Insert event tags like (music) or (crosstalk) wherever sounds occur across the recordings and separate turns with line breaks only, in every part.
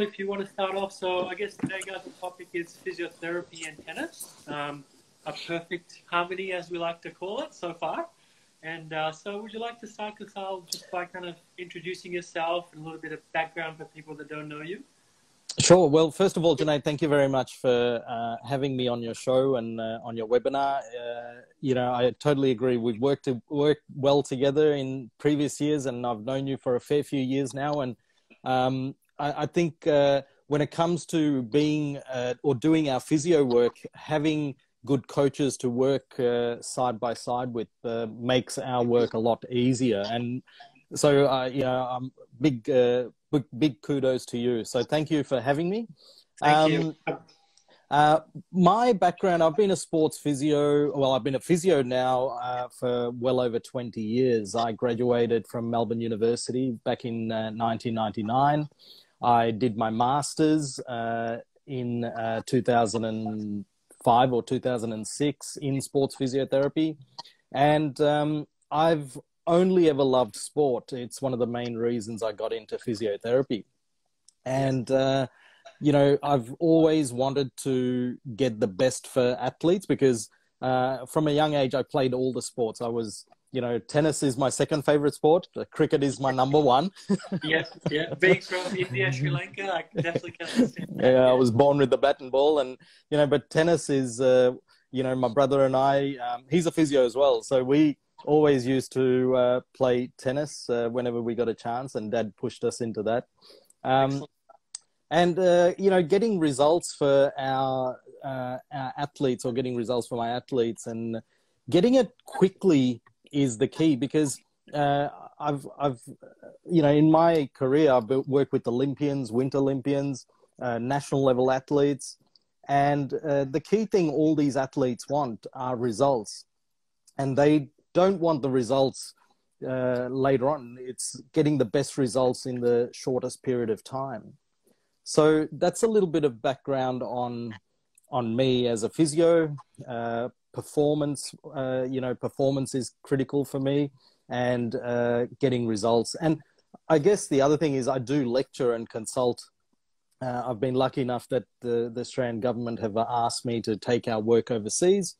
if you want to start off, so I guess today, guys, the topic is physiotherapy and tennis. Um, a perfect harmony, as we like to call it so far. And uh, so, would you like to start, Kusal, just by kind of introducing yourself and a little bit of background for people that don't know you?
Sure. Well, first of all, Junaid, thank you very much for uh, having me on your show and uh, on your webinar. Uh, you know, I totally agree. We've worked to, worked well together in previous years, and I've known you for a fair few years now. And um, I, I, think uh, when it comes to being uh, or doing our physio work, having good coaches to work uh, side by side with makes our work a lot easier. And so, you know, I'm big big, big kudos to you. So thank you for having me.
Thank um, you.
Uh, my background, I've been a sports physio. Well, I've been a physio now uh, for well over 20 years. I graduated from Melbourne University back in uh, 1999. I did my master's uh, in uh, 2005 or 2006 in sports physiotherapy. And um, I've only ever loved sport. It's one of the main reasons I got into physiotherapy. And, uh, you know, I've always wanted to get the best for athletes because uh, from a young age, I played all the sports. I was, you know, tennis is my second favorite sport. Cricket is my number one. (laughs)
yeah, yeah. Being from India, Sri Lanka, I definitely can understand.
That. Yeah, I was born with the bat and ball, and you know, but tennis is, uh, you know, my brother and I. Um, he's a physio as well, so we always used to uh, play tennis uh, whenever we got a chance, and Dad pushed us into that. Um, and uh, you know, getting results for our, uh, our athletes, or getting results for my athletes, and getting it quickly is the key because uh, I've, I've, you know, in my career, I've worked with Olympians, Winter Olympians, uh, national level athletes, and the key thing all these athletes want are results and they don't want the results uh, later on. It's getting the best results in the shortest period of time. So that's a little bit of background on on me as a physio. Uh, performance, uh, you know, performance is critical for me, and uh, getting results. And I guess the other thing is I do lecture and consult. Uh, I've been lucky enough that the, the Australian government have asked me to take our work overseas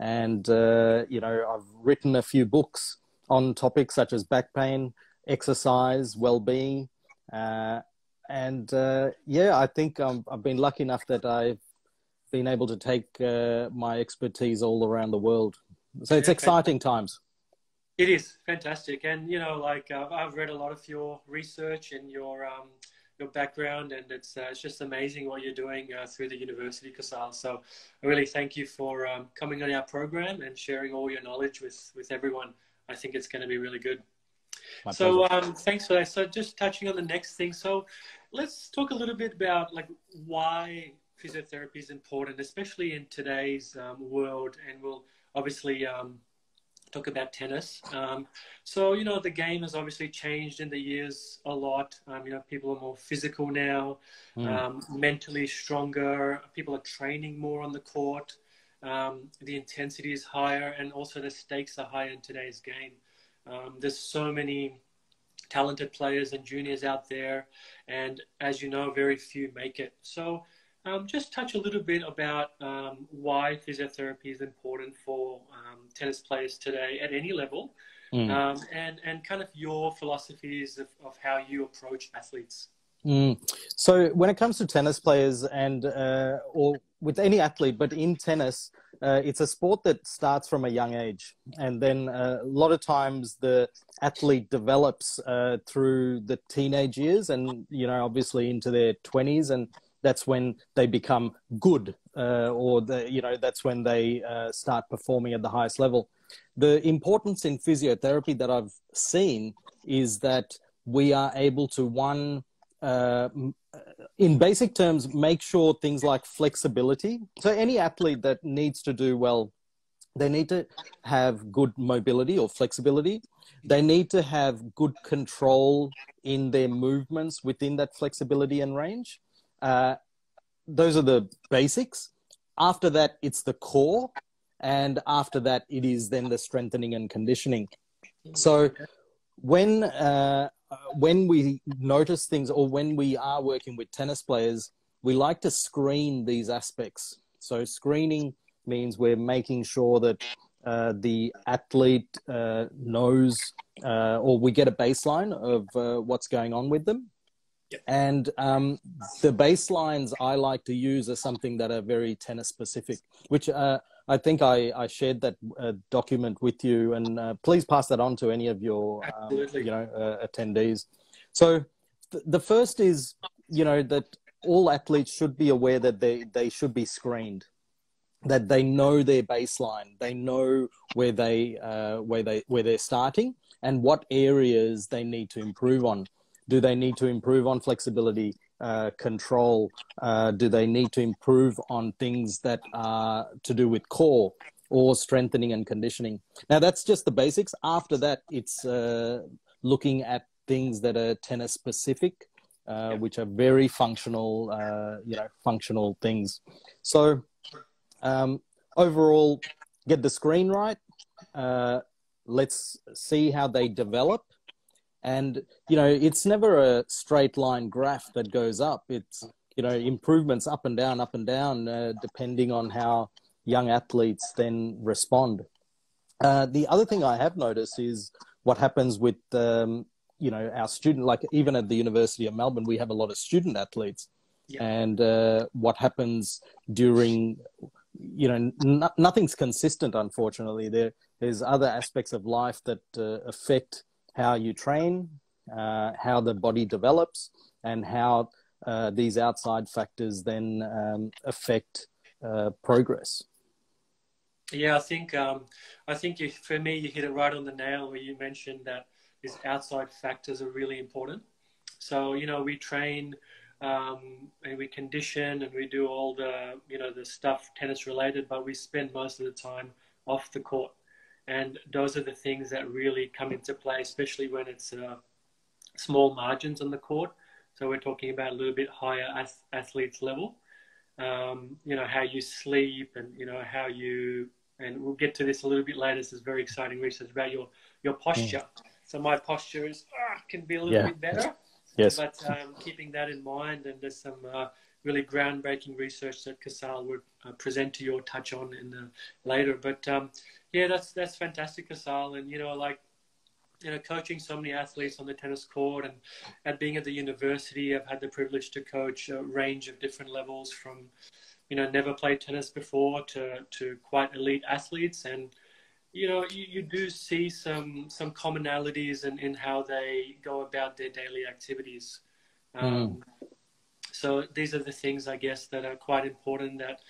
and, uh, you know, I've written a few books on topics such as back pain, exercise, well being. Uh, and uh, yeah, I think i have been lucky enough that I've been able to take uh, my expertise all around the world. So it's exciting times.
It is fantastic, and you know, like uh, I've read a lot of your research and your um, your background, and it's uh, it's just amazing what you're doing uh, through the university, Kusal. So I really thank you for um, coming on our program and sharing all your knowledge with with everyone. I think it's going to be really good. My so um, thanks for that. So just touching on the next thing. So let's talk a little bit about like why physiotherapy is important, especially in today's um, world, and we'll obviously um, talk about tennis. Um, so, you know, the game has obviously changed in the years a lot. Um, you know, people are more physical now, mm. um, mentally stronger. People are training more on the court. Um, the intensity is higher, and also the stakes are higher in today's game. Um, there's so many talented players and juniors out there, and as you know, very few make it. So, um, just touch a little bit about um, why physiotherapy is important for um, tennis players today at any level, mm. and and kind of your philosophies of, of how you approach athletes.
Mm. So when it comes to tennis players and uh, or with any athlete, but in tennis, uh, it's a sport that starts from a young age, and then uh, a lot of times the athlete develops uh, through the teenage years, and you know obviously into their twenties and that's when they become good, uh, or the, you know that's when they uh, start performing at the highest level. The importance in physiotherapy that I've seen is that we are able to one. Uh, in basic terms, make sure things like flexibility. So, any athlete that needs to do well they need to have good mobility or flexibility. They need to have good control in their movements within that flexibility and range. Uh, those are the basics. After that, it's the core. And after that, it is then the strengthening and conditioning. So, when uh, when we notice things or when we are working with tennis players, we like to screen these aspects. So screening means we're making sure that uh, the athlete uh, knows uh, or we get a baseline of uh, what's going on with them.
Yep.
And um, the baselines I like to use are something that are very tennis specific, which uh, I think I, I shared that uh, document with you, and please pass that on to any of your um, you know attendees. So th- the first is you know that all athletes should be aware that they they should be screened that they know their baseline, they know where they uh, where they where they're starting, and what areas they need to improve on. Do they need to improve on flexibility, uh, control? Uh, do they need to improve on things that are to do with core or strengthening and conditioning? Now that's just the basics. After that, it's uh, looking at things that are tennis specific. Uh, which are very functional, uh, you know, functional things. So, um, overall, get the screen right. Uh, let's see how they develop. And, you know, it's never a straight line graph that goes up. It's, you know, improvements up and down, up and down, uh, depending on how young athletes then respond. Uh, the other thing I have noticed is what happens with, um, you know, our student, like even at the University of Melbourne, we have a lot of student athletes. Yeah. And uh, what happens during you know, n- nothing's consistent. Unfortunately, there there's other aspects of life that uh, affect how you train, uh, how the body develops, and how uh, these outside factors then um, affect uh, progress.
Yeah, I think um, I think you, for me, you hit it right on the nail where you mentioned that these outside factors are really important. So you know, we train um, and we condition and we do all the you know the stuff tennis related, but we spend most of the time off the court, and those are the things that really come into play, especially when it's uh, small margins on the court. So we're talking about a little bit higher athletes level. Um, you know how you sleep and you know how you and we'll get to this a little bit later. This is very exciting research about your your posture. Mm. So my posture is uh, can be a little yeah. bit better.
Yes.
But um, keeping that in mind, and there's some uh, really groundbreaking research that Kusal would uh, present to you or touch on in the, later. But um, yeah, that's that's fantastic, Kusal. And you know, like you know, coaching so many athletes on the tennis court, and and being at the university, I've had the privilege to coach a range of different levels from you know never played tennis before to to quite elite athletes and you know, you, you do see some some commonalities in, in how they go about their daily activities. Um, mm. So these are the things, I guess, that are quite important. That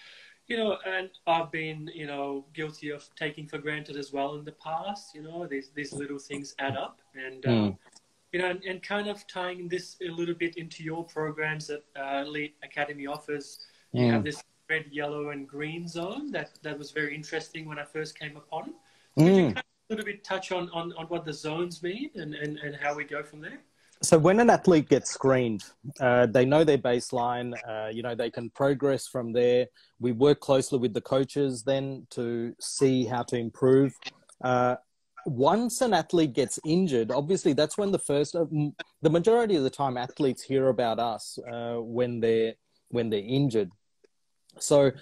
you know, and I've been, you know, guilty of taking for granted as well in the past. You know, these these little things add up, and mm. um, you know, and, and, kind of tying this a little bit into your programs that uh, Elite Academy offers. You have hmm. this red, yellow, and green zone that that was very interesting when I first came upon. Could mm. you kind of a little bit touch on, on, on what the zones mean and, and, and how we go from there?
So when an athlete gets screened, uh, they know their baseline. Uh, you know they can progress from there. We work closely with the coaches then to see how to improve. Uh, once an athlete gets injured, obviously that's when the first, uh, the majority of the time, athletes hear about us uh, when they're when they're injured. So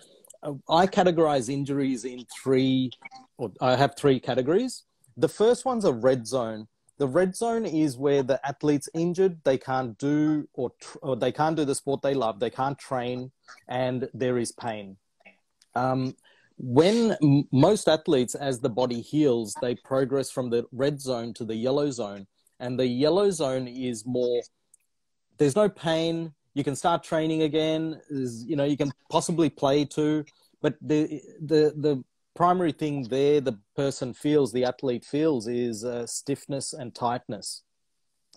uh, I categorize injuries in three or I have three categories. The first one's a red zone. The red zone is where the athlete's injured, they can't do or, or they can't do the sport they love, they can't train, and there is pain. Um, when m- most athletes, as the body heals, they progress from the red zone to the yellow zone, and the yellow zone is more. There's no pain. You can start training again. you know, you can possibly play too, but the the the primary thing there the person feels, the athlete feels, is uh, stiffness and tightness.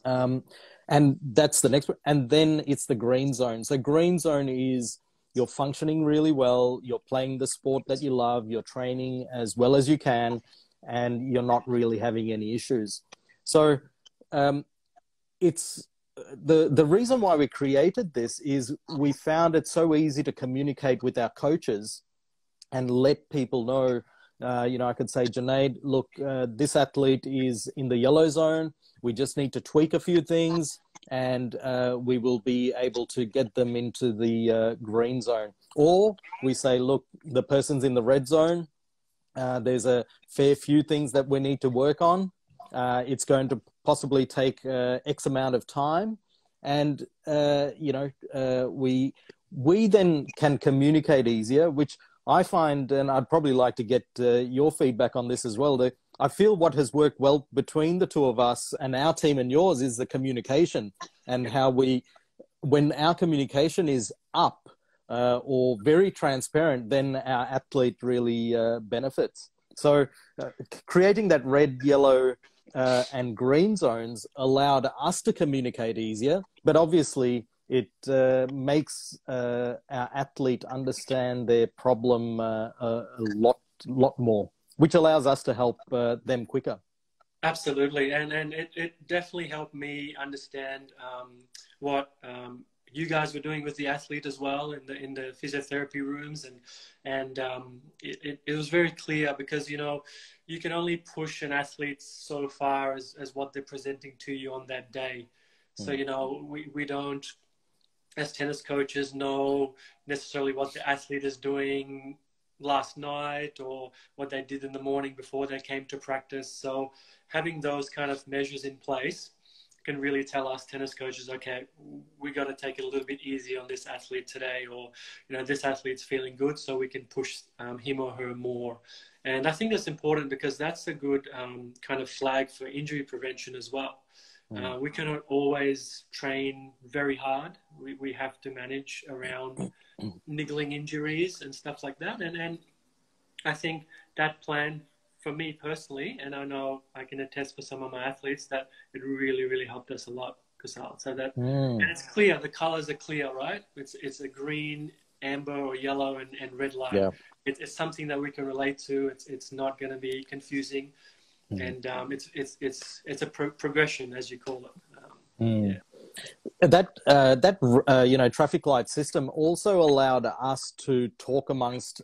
Um, and that's the next. And then it's the green zone. So, green zone is you're functioning really well, you're playing the sport that you love, you're training as well as you can, and you're not really having any issues. So, um, it's the the reason why we created this is we found it so easy to communicate with our coaches and let people know Uh, you know, I could say, Junaid, look, uh, this athlete is in the yellow zone. We just need to tweak a few things, and uh, we will be able to get them into the uh, green zone. Or we say, look, the person's in the red zone. Uh, there's a fair few things that we need to work on. Uh, it's going to possibly take X amount of time, and you know, we we then can communicate easier, which I find, and I'd probably like to get uh, your feedback on this as well. That I feel what has worked well between the two of us and our team and yours is the communication and how we, when our communication is up uh, or very transparent, then our athlete really uh, benefits. So, uh, creating that red, yellow, uh, and green zones allowed us to communicate easier, but obviously it uh, makes uh, our athlete understand their problem uh, a, lot lot more, which allows us to help uh, them quicker.
Absolutely, and and it, it definitely helped me understand um, what um, you guys were doing with the athlete as well in the in the physiotherapy rooms, and and um, it, it, it was very clear because you know you can only push an athlete so far as as what they're presenting to you on that day. So mm. you know we, we don't as tennis coaches know necessarily what the athlete is doing last night or what they did in the morning before they came to practice. So having those kind of measures in place can really tell us tennis coaches, okay, we got to take it a little bit easy on this athlete today, or you know, this athlete's feeling good, so we can push um, him or her more. And I think that's important because that's a good um, kind of flag for injury prevention as well. Mm. Uh, we cannot always train very hard. We, we have to manage around niggling injuries and stuff like that. And, and I think that plan for me personally, and I know I can attest for some of my athletes that it really, really helped us a lot. So that, mm. and it's clear, the colors are clear, right? It's, it's a green, amber or yellow and, and red light. Yeah. It, it's something that we can relate to. It's, it's not going to be confusing. Mm. And um, it's it's it's it's a pro- progression, as you call it. Um,
mm. yeah. That uh, that uh, you know traffic light system also allowed us to talk amongst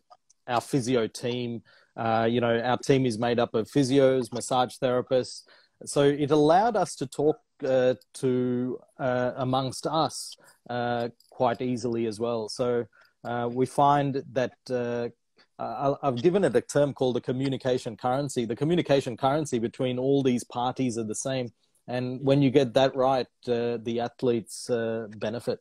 our physio team. Uh, you know, our team is made up of physios, massage therapists, so it allowed us to talk uh, to uh, amongst us uh, quite easily as well. So we find that uh, I've given it a term called the communication currency. The communication currency between all these parties are the same, and when you get that right, uh, the athletes uh, benefit.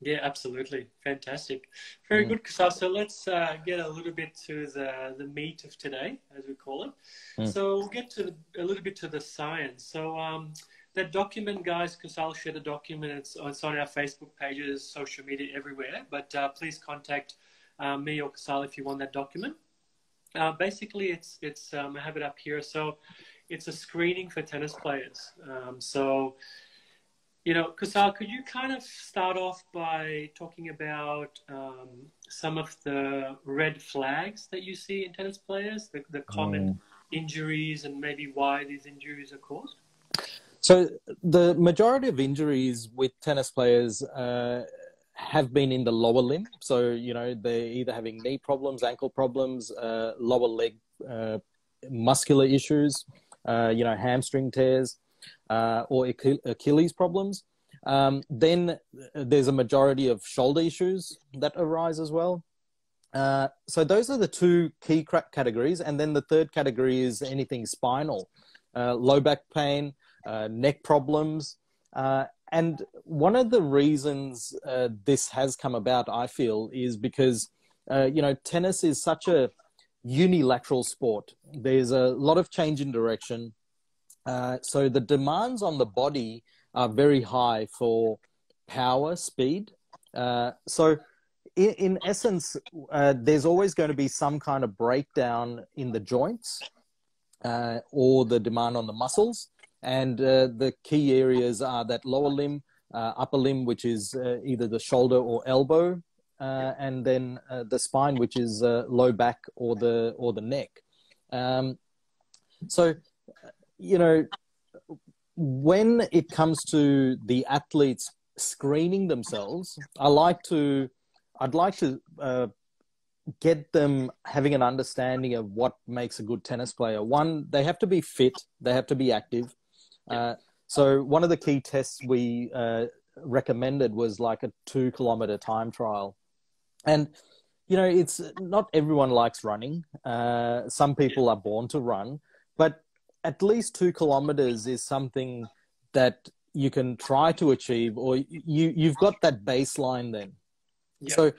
Yeah, absolutely, fantastic, very mm. good, Kusal. So let's uh, get a little bit to the the meat of today, as we call it. Mm. So we'll get to a little bit to the science. So. Um, that document, guys, Kusal shared a document. It's, it's on our Facebook pages, social media, everywhere. But uh, please contact uh, me or Kusal if you want that document. Uh, basically, it's it's um, I have it up here. So it's a screening for tennis players. Um, so you know, Kusal, could you kind of start off by talking about um, some of the red flags that you see in tennis players, the, the common mm. injuries, and maybe why these injuries are caused?
So the majority of injuries with tennis players uh, have been in the lower limb. So, you know, they're either having knee problems, ankle problems, uh, lower leg uh, muscular issues, uh, you know, hamstring tears, uh, or Achilles problems. Um, then there's a majority of shoulder issues that arise as well. Uh, so those are the two key categories. And then the third category is anything spinal, uh, low back pain, neck problems, and one of the reasons uh, this has come about, I feel, is because, uh, you know, tennis is such a unilateral sport. There's a lot of change in direction. Uh, so the demands on the body are very high for power, speed. Uh, so, in, in essence, uh, there's always going to be some kind of breakdown in the joints uh, or the demand on the muscles. And uh, the key areas are that lower limb, uh, upper limb, which is uh, either the shoulder or elbow, uh, and then uh, the spine, which is uh, low back or the or the neck. Um, so, you know, when it comes to the athletes screening themselves, I like to, I'd like to get them having an understanding of what makes a good tennis player. One, they have to be fit, they have to be active. Uh, so one of the key tests we uh, recommended was like a two kilometer time trial, and you know it's not everyone likes running. Uh, some people are born to run, but at least two kilometers is something that you can try to achieve, or you you've got that baseline then. Yeah. So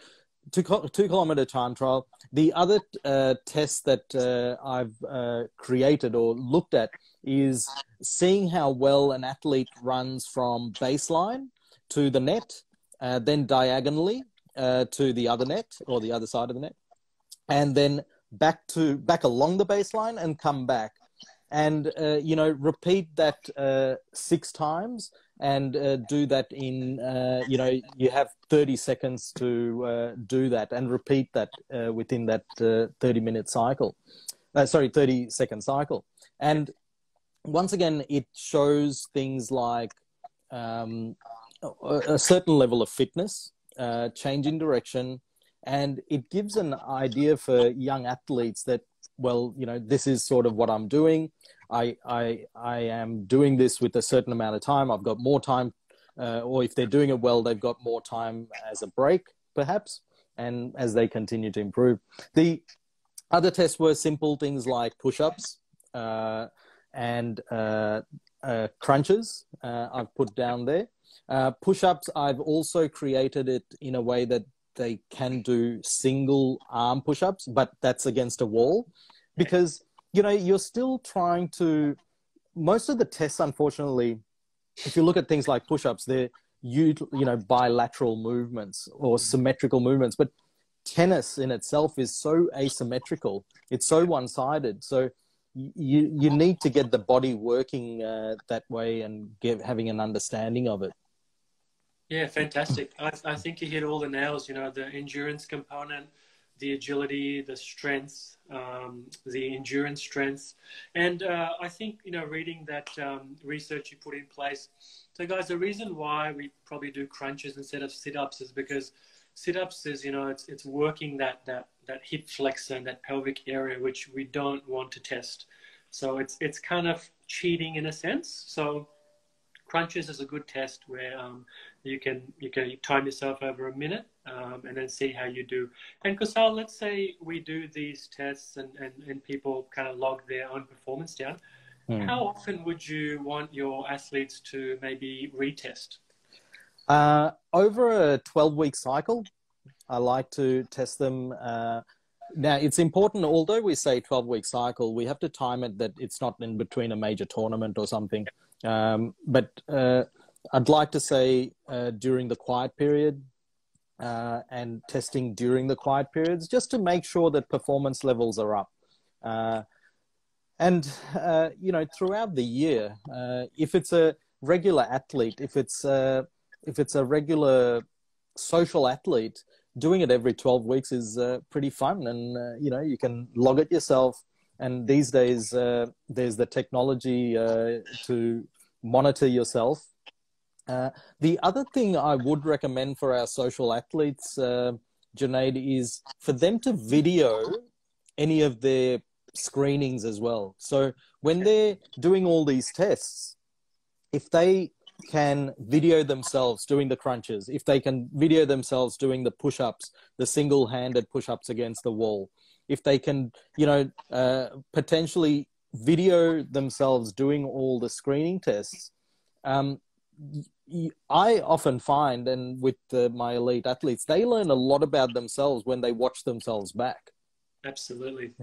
two, two kilometer time trial. The other uh, test that uh, I've uh, created or looked at is seeing how well an athlete runs from baseline to the net, uh, then diagonally uh, to the other net or the other side of the net, and then back to back along the baseline and come back, and uh, you know repeat that six times and uh, do that in uh, you know you have 30 seconds to uh, do that and repeat that uh, within that uh, 30 minute cycle uh, sorry 30 second cycle. And once again it shows things like um, a, certain level of fitness change in direction and it gives an idea for young athletes that well you know this is sort of what i'm doing I, I, I am doing this with a certain amount of time. I've got more time, uh, or if they're doing it well, they've got more time as a break, perhaps, and as they continue to improve. The other tests were simple things like push ups uh, and uh, uh crunches, uh, I've put down there. Uh, push ups, I've also created it in a way that they can do single arm push ups, but that's against a wall because you know, you're still trying to. Most of the tests, unfortunately, if you look at things like push-ups, they're you you know bilateral movements or symmetrical movements, but tennis in itself is so asymmetrical. It's so one-sided. So you you need to get the body working uh, that way and get having an understanding of it.
Yeah, fantastic. I, I think you hit all the nails. You know, the endurance component, the agility, the strength, um, the endurance strength. And uh, I think, you know, reading that um, research you put in place. So, guys, the reason why we probably do crunches instead of sit ups is because sit ups is, you know, it's, it's working that, that, that hip flexor and that pelvic area, which we don't want to test. So, it's, it's kind of cheating in a sense. So, crunches is a good test where um, you can you can time yourself over a minute um, and then see how you do. And Kusal, let's say we do these tests and, and, and people kind of log their own performance down. Mm. How often would you want your athletes to maybe retest?
Uh, over a 12 week cycle, I like to test them. Uh, now, it's important, although we say 12 week cycle, we have to time it that it's not in between a major tournament or something. Um, but uh, I'd like to say uh, during the quiet period, uh, and testing during the quiet periods just to make sure that performance levels are up. Uh, and, uh, you know, throughout the year, if it's a regular athlete, if it's, uh, if it's a regular social athlete, doing it every 12 weeks is uh, pretty fun. And, you know, you can log it yourself. And these days, there's the technology to monitor yourself uh, the other thing I would recommend for our social athletes, uh, Junaid, is for them to video any of their screenings as well. So when they're doing all these tests, if they can video themselves doing the crunches, if they can video themselves doing the push ups, the single handed push ups against the wall, if they can, you know, uh, potentially video themselves doing all the screening tests, um, I often find, and with the, my elite athletes, they learn a lot about themselves when they watch themselves back.
Absolutely.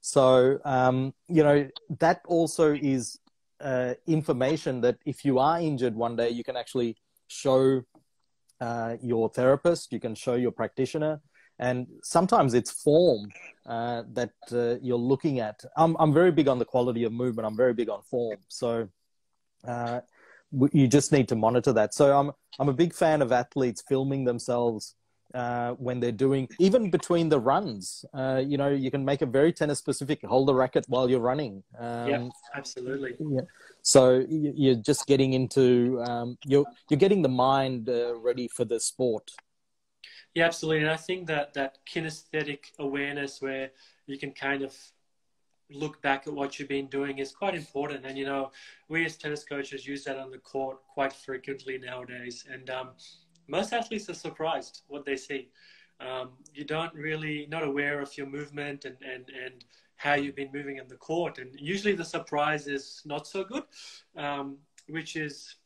So, um, you know, that also is uh, information that if you are injured one day, you can actually show uh, your therapist, you can show your practitioner, and sometimes it's form uh, that uh, you're looking at. I'm, I'm very big on the quality of movement. I'm very big on form. So, uh, you just need to monitor that. So I'm I'm a big fan of athletes filming themselves uh, when they're doing even between the runs. Uh, you know, you can make it very tennis specific. Hold the racket while you're running.
Um, yeah, absolutely.
Yeah. So you're just getting into um, you're you're getting the mind uh, ready for the sport.
Yeah, absolutely. And I think that that kinesthetic awareness where you can kind of look back at what you've been doing is quite important. And, you know, we as tennis coaches use that on the court quite frequently nowadays. And um, most athletes are surprised what they see. Um, you don't really, not aware of your movement and, and, and how you've been moving in the court. And usually the surprise is not so good, um, which is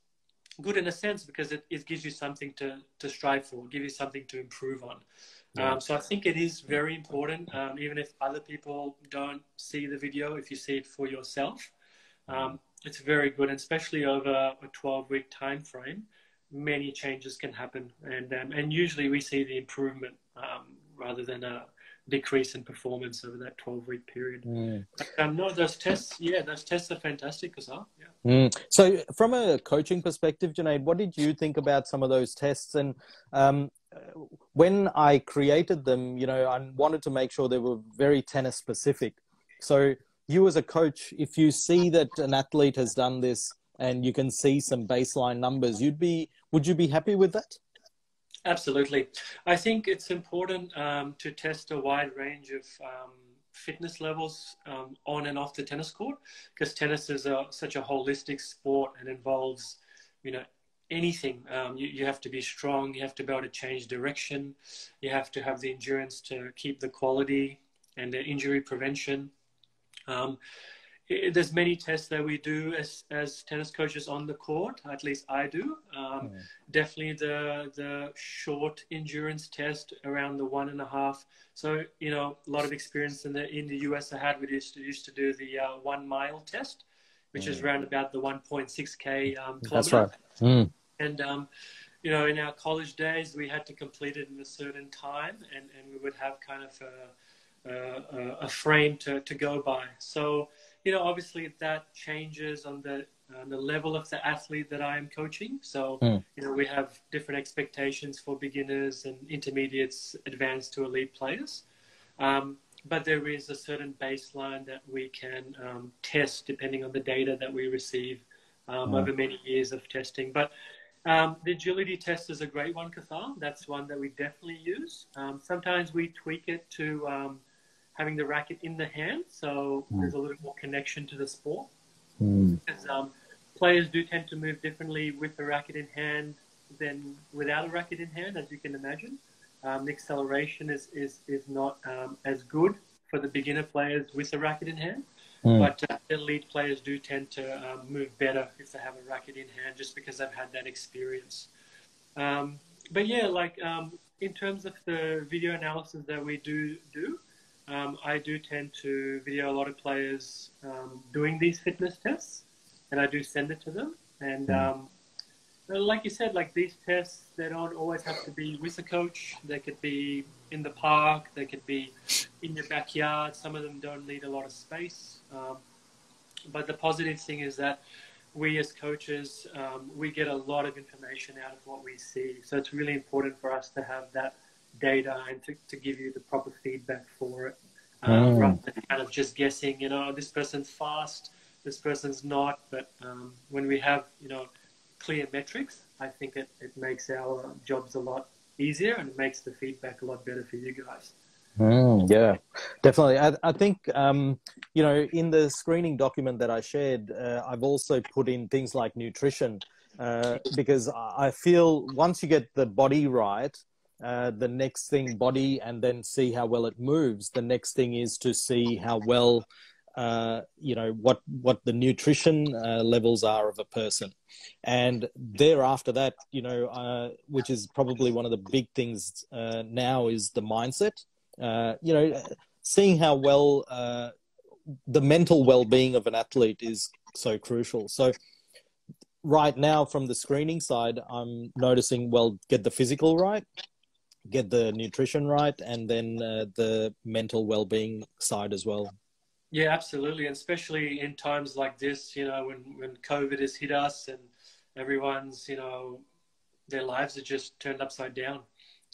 good in a sense because it, it gives you something to, to strive for, give you something to improve on. Um, so I think it is very important, um, even if other people don't see the video, if you see it for yourself, um, it's very good, and especially over a 12-week time frame, many changes can happen, and um, and usually we see the improvement um, rather than a decrease in performance over that 12-week period. Mm. Um, no, those tests, yeah, those tests are fantastic as well. Yeah.
Mm. So, from a coaching perspective, Junaid, what did you think about some of those tests and when I created them, you know, I wanted to make sure they were very tennis specific. So you as a coach, if you see that an athlete has done this and you can see some baseline numbers, you'd be, would you be happy with that?
Absolutely. I think it's important um, to test a wide range of um, fitness levels um, on and off the tennis court because tennis is a, such a holistic sport and involves, you know, anything. Um, you, you have to be strong. You have to be able to change direction. You have to have the endurance to keep the quality and the injury prevention. Um, there's many tests that we do as, as tennis coaches on the court. At least I do. Um, mm. Definitely the the short endurance test around the one and a half. So you know a lot of experience in the in the US I had. We used to used to do the uh, one mile test, which is around about the 1.6k um,
That's right. Mm.
And, um, you know, in our college days, we had to complete it in a certain time and, and we would have kind of a, a, a frame to, to go by. So, you know, obviously that changes on the, on the level of the athlete that I am coaching. So, mm. you know, we have different expectations for beginners and intermediates, advanced to elite players. Um, but there is a certain baseline that we can um, test depending on the data that we receive um, mm. over many years of testing. But um, the agility test is a great one, Kusal. That's one that we definitely use. Um, sometimes we tweak it to um, having the racket in the hand, so mm. there's a little more connection to the sport. Mm. Because um, players do tend to move differently with the racket in hand than without a racket in hand, as you can imagine. Um, the acceleration is, is, is not um, as good for the beginner players with the racket in hand. Mm. But uh, elite players do tend to um, move better if they have a racket in hand, just because they've had that experience. Um, but yeah, like um, in terms of the video analysis that we do do, um, I do tend to video a lot of players um, doing these fitness tests, and I do send it to them. And mm. like you said, like these tests, they don't always have to be with a coach. They could be in the park. They could be in your backyard. Some of them don't need a lot of space. Um, but the positive thing is that we as coaches, um, we get a lot of information out of what we see. So it's really important for us to have that data and to, to give you the proper feedback for it. Um, mm. Rather than kind of just guessing, you know, this person's fast, this person's not. But um, when we have, you know, clear metrics, I think it, it makes our jobs a lot easier and it makes the feedback a lot better for you guys.
Mm, yeah, definitely. I, I think, um, you know, in the screening document that I shared, uh, I've also put in things like nutrition uh, because I feel once you get the body right, uh, the next thing, body, and then see how well it moves. The next thing is to see how well, uh, you know, what what the nutrition uh, levels are of a person, and thereafter that, you know, uh, which is probably one of the big things now is the mindset uh, you know, seeing how well uh, the mental well-being of an athlete is so crucial. So right now, from the screening side, I'm noticing well, get the physical right, get the nutrition right, and then uh, the mental well-being side as well.
Yeah, absolutely, and especially in times like this, you know, when when COVID has hit us and everyone's, you know, their lives are just turned upside down,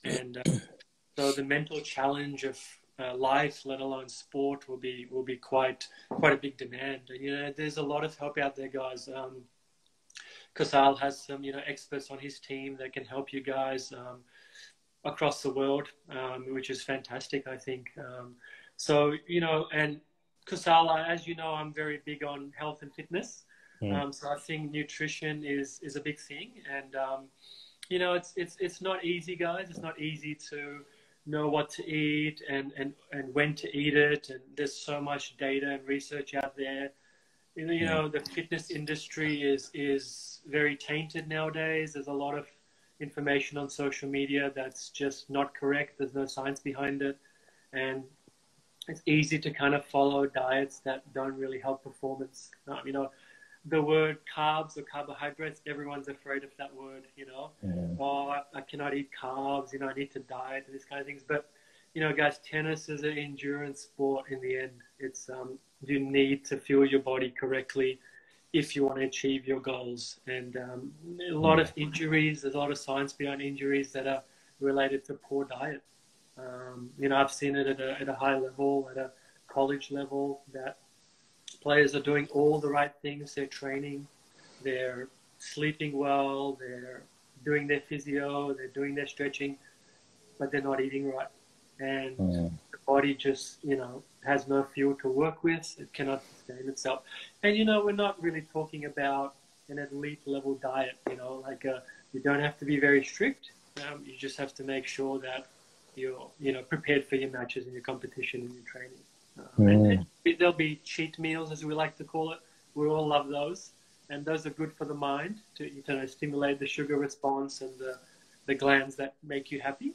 and uh, (clears throat) so the mental challenge of uh, life, let alone sport, will be will be quite quite a big demand. And, you know, there's a lot of help out there, guys. Um, Kusal has some you know experts on his team that can help you guys. Um, across the world, um, which is fantastic, I think. Um, so, you know, and Kusala, as you know, I'm very big on health and fitness. Mm. Um, so I think nutrition is, is a big thing. And, um, you know, it's, it's, it's not easy, guys. It's not easy to know what to eat and, and, and when to eat it. And there's so much data and research out there. You know, you know, the fitness industry is, is very tainted nowadays. There's a lot of information on social media that's just not correct. There's no science behind it. And it's easy to kind of follow diets that don't really help performance. Um, you know, the word carbs or carbohydrates, everyone's afraid of that word, you know. Yeah. Oh, I, I, cannot eat carbs, you know, I need to diet and these kind of things. But, you know, guys, tennis is an endurance sport in the end. It's, um, you need to fuel your body correctly if you want to achieve your goals. And um, a lot of injuries, there's a lot of science behind injuries that are related to poor diet. Um, you know, I've seen it at a, at a high level, at a college level, that players are doing all the right things. They're training, they're sleeping well, they're doing their physio, they're doing their stretching, but they're not eating right. And mm. the body just, you know, has no fuel to work with. It cannot sustain itself. And, you know, we're not really talking about an elite level diet, you know, like uh, you don't have to be very strict. Um, you just have to make sure that you're, you know, prepared for your matches and your competition and your training. Um, mm. and, and there'll be cheat meals, as we like to call it. We all love those. And those are good for the mind to, you know, stimulate the sugar response and the, the glands that make you happy.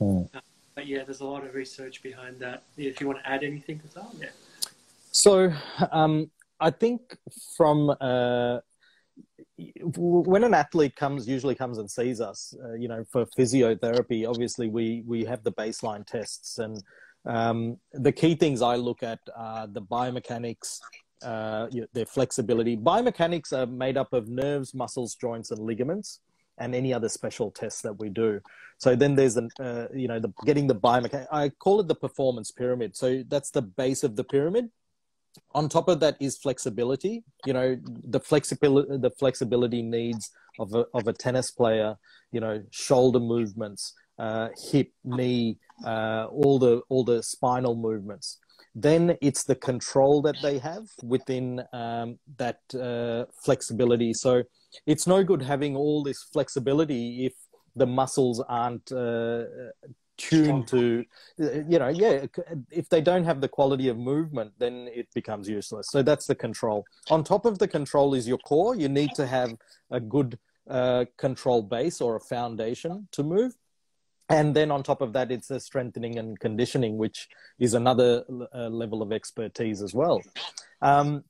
Mm. Uh, but yeah, there's a lot of research behind that. If you want to add anything to that, yeah.
So um, I think from uh, when an athlete comes, usually comes and sees us, uh, you know, for physiotherapy. Obviously, we we have the baseline tests, and um, the key things I look at are the biomechanics, uh, their flexibility. Biomechanics are made up of nerves, muscles, joints, and ligaments and any other special tests that we do. So then there's an, uh, you know, the getting the biomechanics. I call it the performance pyramid. So that's the base of the pyramid. On top of that is flexibility. You know, the flexibility, the flexibility needs of a, of a tennis player. You know, shoulder movements, uh, hip, knee, uh, all the all the spinal movements. Then it's the control that they have within um, that uh, flexibility. So it's no good having all this flexibility if the muscles aren't uh, tuned to you know yeah if they don't have the quality of movement then it becomes useless. So that's the control. On top of the control is your core. You need to have a good uh, control base or a foundation to move. And then on top of that it's the strengthening and conditioning which is another uh, level of expertise as well. Um,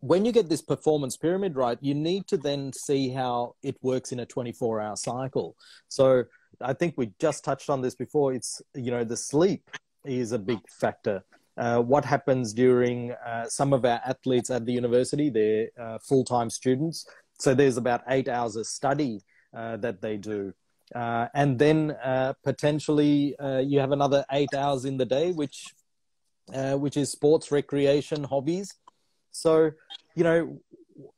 when you get this performance pyramid right, you need to then see how it works in a 24 hour cycle. So I think we just touched on this before. It's, you know, the sleep is a big factor. Uh, what happens during uh, some of our athletes at the university, they're uh, full time students. So there's about eight hours of study uh, that they do. Uh, and then uh, potentially you have another eight hours in the day, which which is sports, recreation, hobbies. So, you know,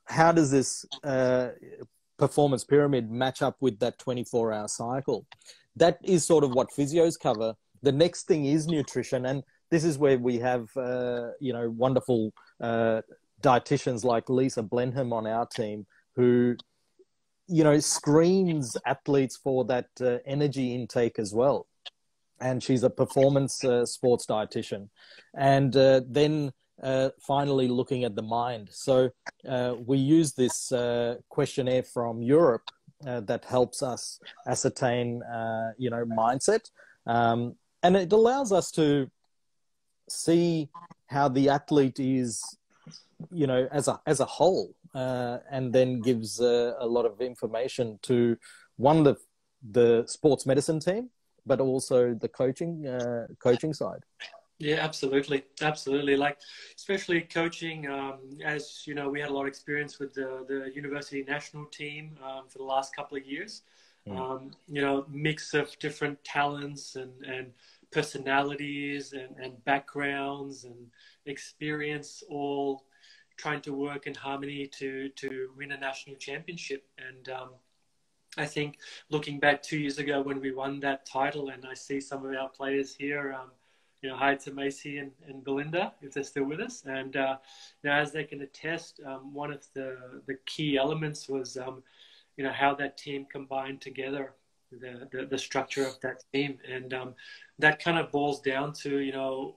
how does this performance pyramid match up with that 24 hour cycle? That is sort of what physios cover. The next thing is nutrition. And this is where we have, uh, you know, wonderful uh, dietitians like Lisa Blenheim on our team who, you know, screens athletes for that uh, energy intake as well. And she's a performance uh, sports dietitian. And uh, then uh, finally looking at the mind. So uh, we use this uh, questionnaire from Europe uh, that helps us ascertain, uh, you know, mindset, um, and it allows us to see how the athlete is, you know, as a as a whole, and then gives a lot of information to one the the sports medicine team, but also the coaching coaching side.
Yeah, absolutely, absolutely. Like, especially coaching. Um, as you know, we had a lot of experience with the the university national team um, for the last couple of years. Mm. Um, you know, mix of different talents and and personalities and, and backgrounds and experience, all trying to work in harmony to to win a national championship. And um, I think looking back two years ago when we won that title, and I see some of our players here, um, you know, hi to Macy and, and Belinda if they're still with us. And uh, you know, as they can attest, um, one of the the key elements was, um, you know, how that team combined together, the the, the structure of that team, and um, that kind of boils down to you know,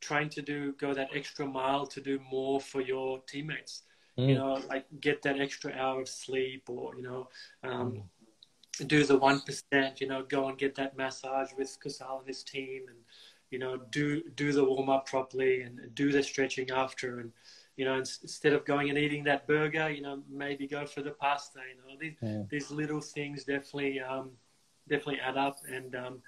trying to do go that extra mile to do more for your teammates. Mm. You know, like get that extra hour of sleep, or you know. Um, mm do the one percent, you know, go and get that massage with Kusal and his team, and you know, do do the warm up properly and do the stretching after, and you know, instead of going and eating that burger, you know, maybe go for the pasta. You know, these yeah. these little things definitely um, definitely add up, and um,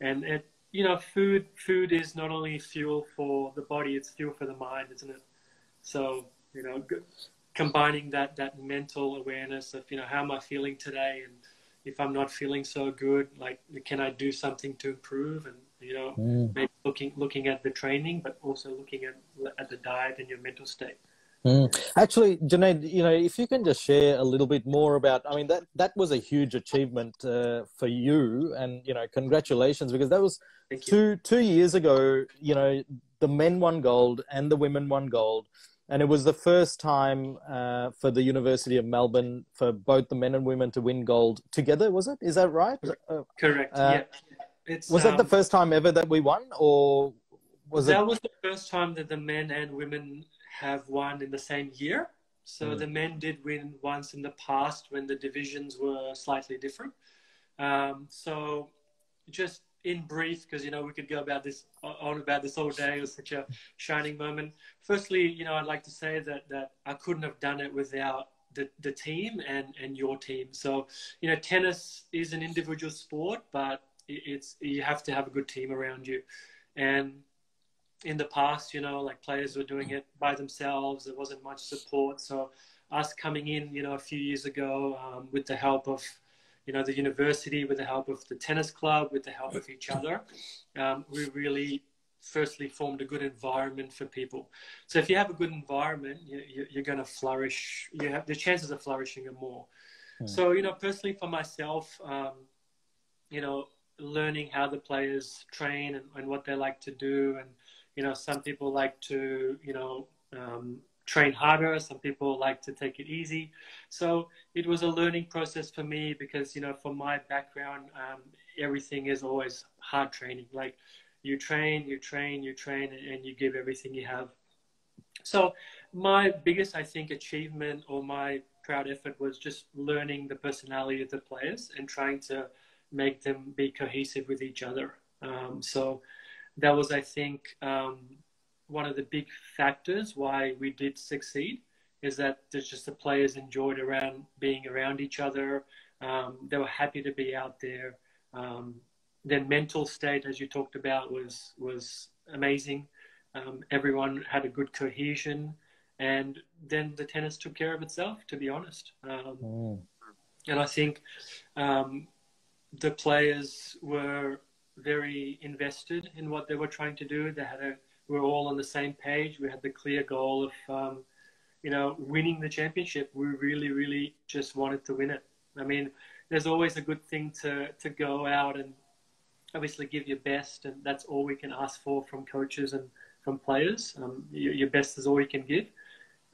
and it you know, food food is not only fuel for the body; it's fuel for the mind, isn't it? So you know, combining that that mental awareness of you know how am I feeling today, and if I'm not feeling so good, like can I do something to improve and you know, mm. maybe looking looking at the training, but also looking at at the diet and your mental state.
Mm. Actually, Junaid, you know, if you can just share a little bit more about, I mean, that that was a huge achievement uh, for you, and you know, congratulations because that was two two years ago. You know, the men won gold and the women won gold, and it was the first time uh, for the University of Melbourne for both the men and women to win gold together. Was it? Is that right?
Correct. Uh, yeah.
It's, was that the um, first time ever that we won, or was
that
it?
was the first time that the men and women have won in the same year. So mm. the men did win once in the past when the divisions were slightly different. Um, so just in brief, because you know we could go about this on about this all day. It was such a shining moment. Firstly, you know I'd like to say that that I couldn't have done it without the, the team and and your team. So you know tennis is an individual sport, but it's you have to have a good team around you. And in the past you know like players were doing it by themselves. There wasn't much support. So us coming in you know a few years ago um, with the help of you know the university with the help of the tennis club with the help of each other um, we really firstly formed a good environment for people. So if you have a good environment you, are going to flourish. You have the chances of flourishing are more. Hmm. so you know personally for myself um, you know learning how the players train and, and, what they like to do. And, you know, some people like to, you know, um, train harder. Some people like to take it easy. So it was a learning process for me because, you know, from my background, um, everything is always hard training. Like you train, you train, you train, and you give everything you have. So my biggest, I think, achievement or my proud effort was just learning the personality of the players and trying to make them be cohesive with each other. Um, so that was, I think, um, one of the big factors why we did succeed is that there's just the players enjoyed around being around each other. Um, they were happy to be out there. Um, their mental state, as you talked about, was was amazing. Um, everyone had a good cohesion, and then the tennis took care of itself. To be honest, um, mm. and I think um, the players were very invested in what they were trying to do. They had a, we were all on the same page. We had the clear goal of, um, you know, winning the championship. We really, really just wanted to win it. I mean, there's always a good thing to, to go out and obviously give your best, and that's all we can ask for from coaches and from players. Um, your, your best is all you can give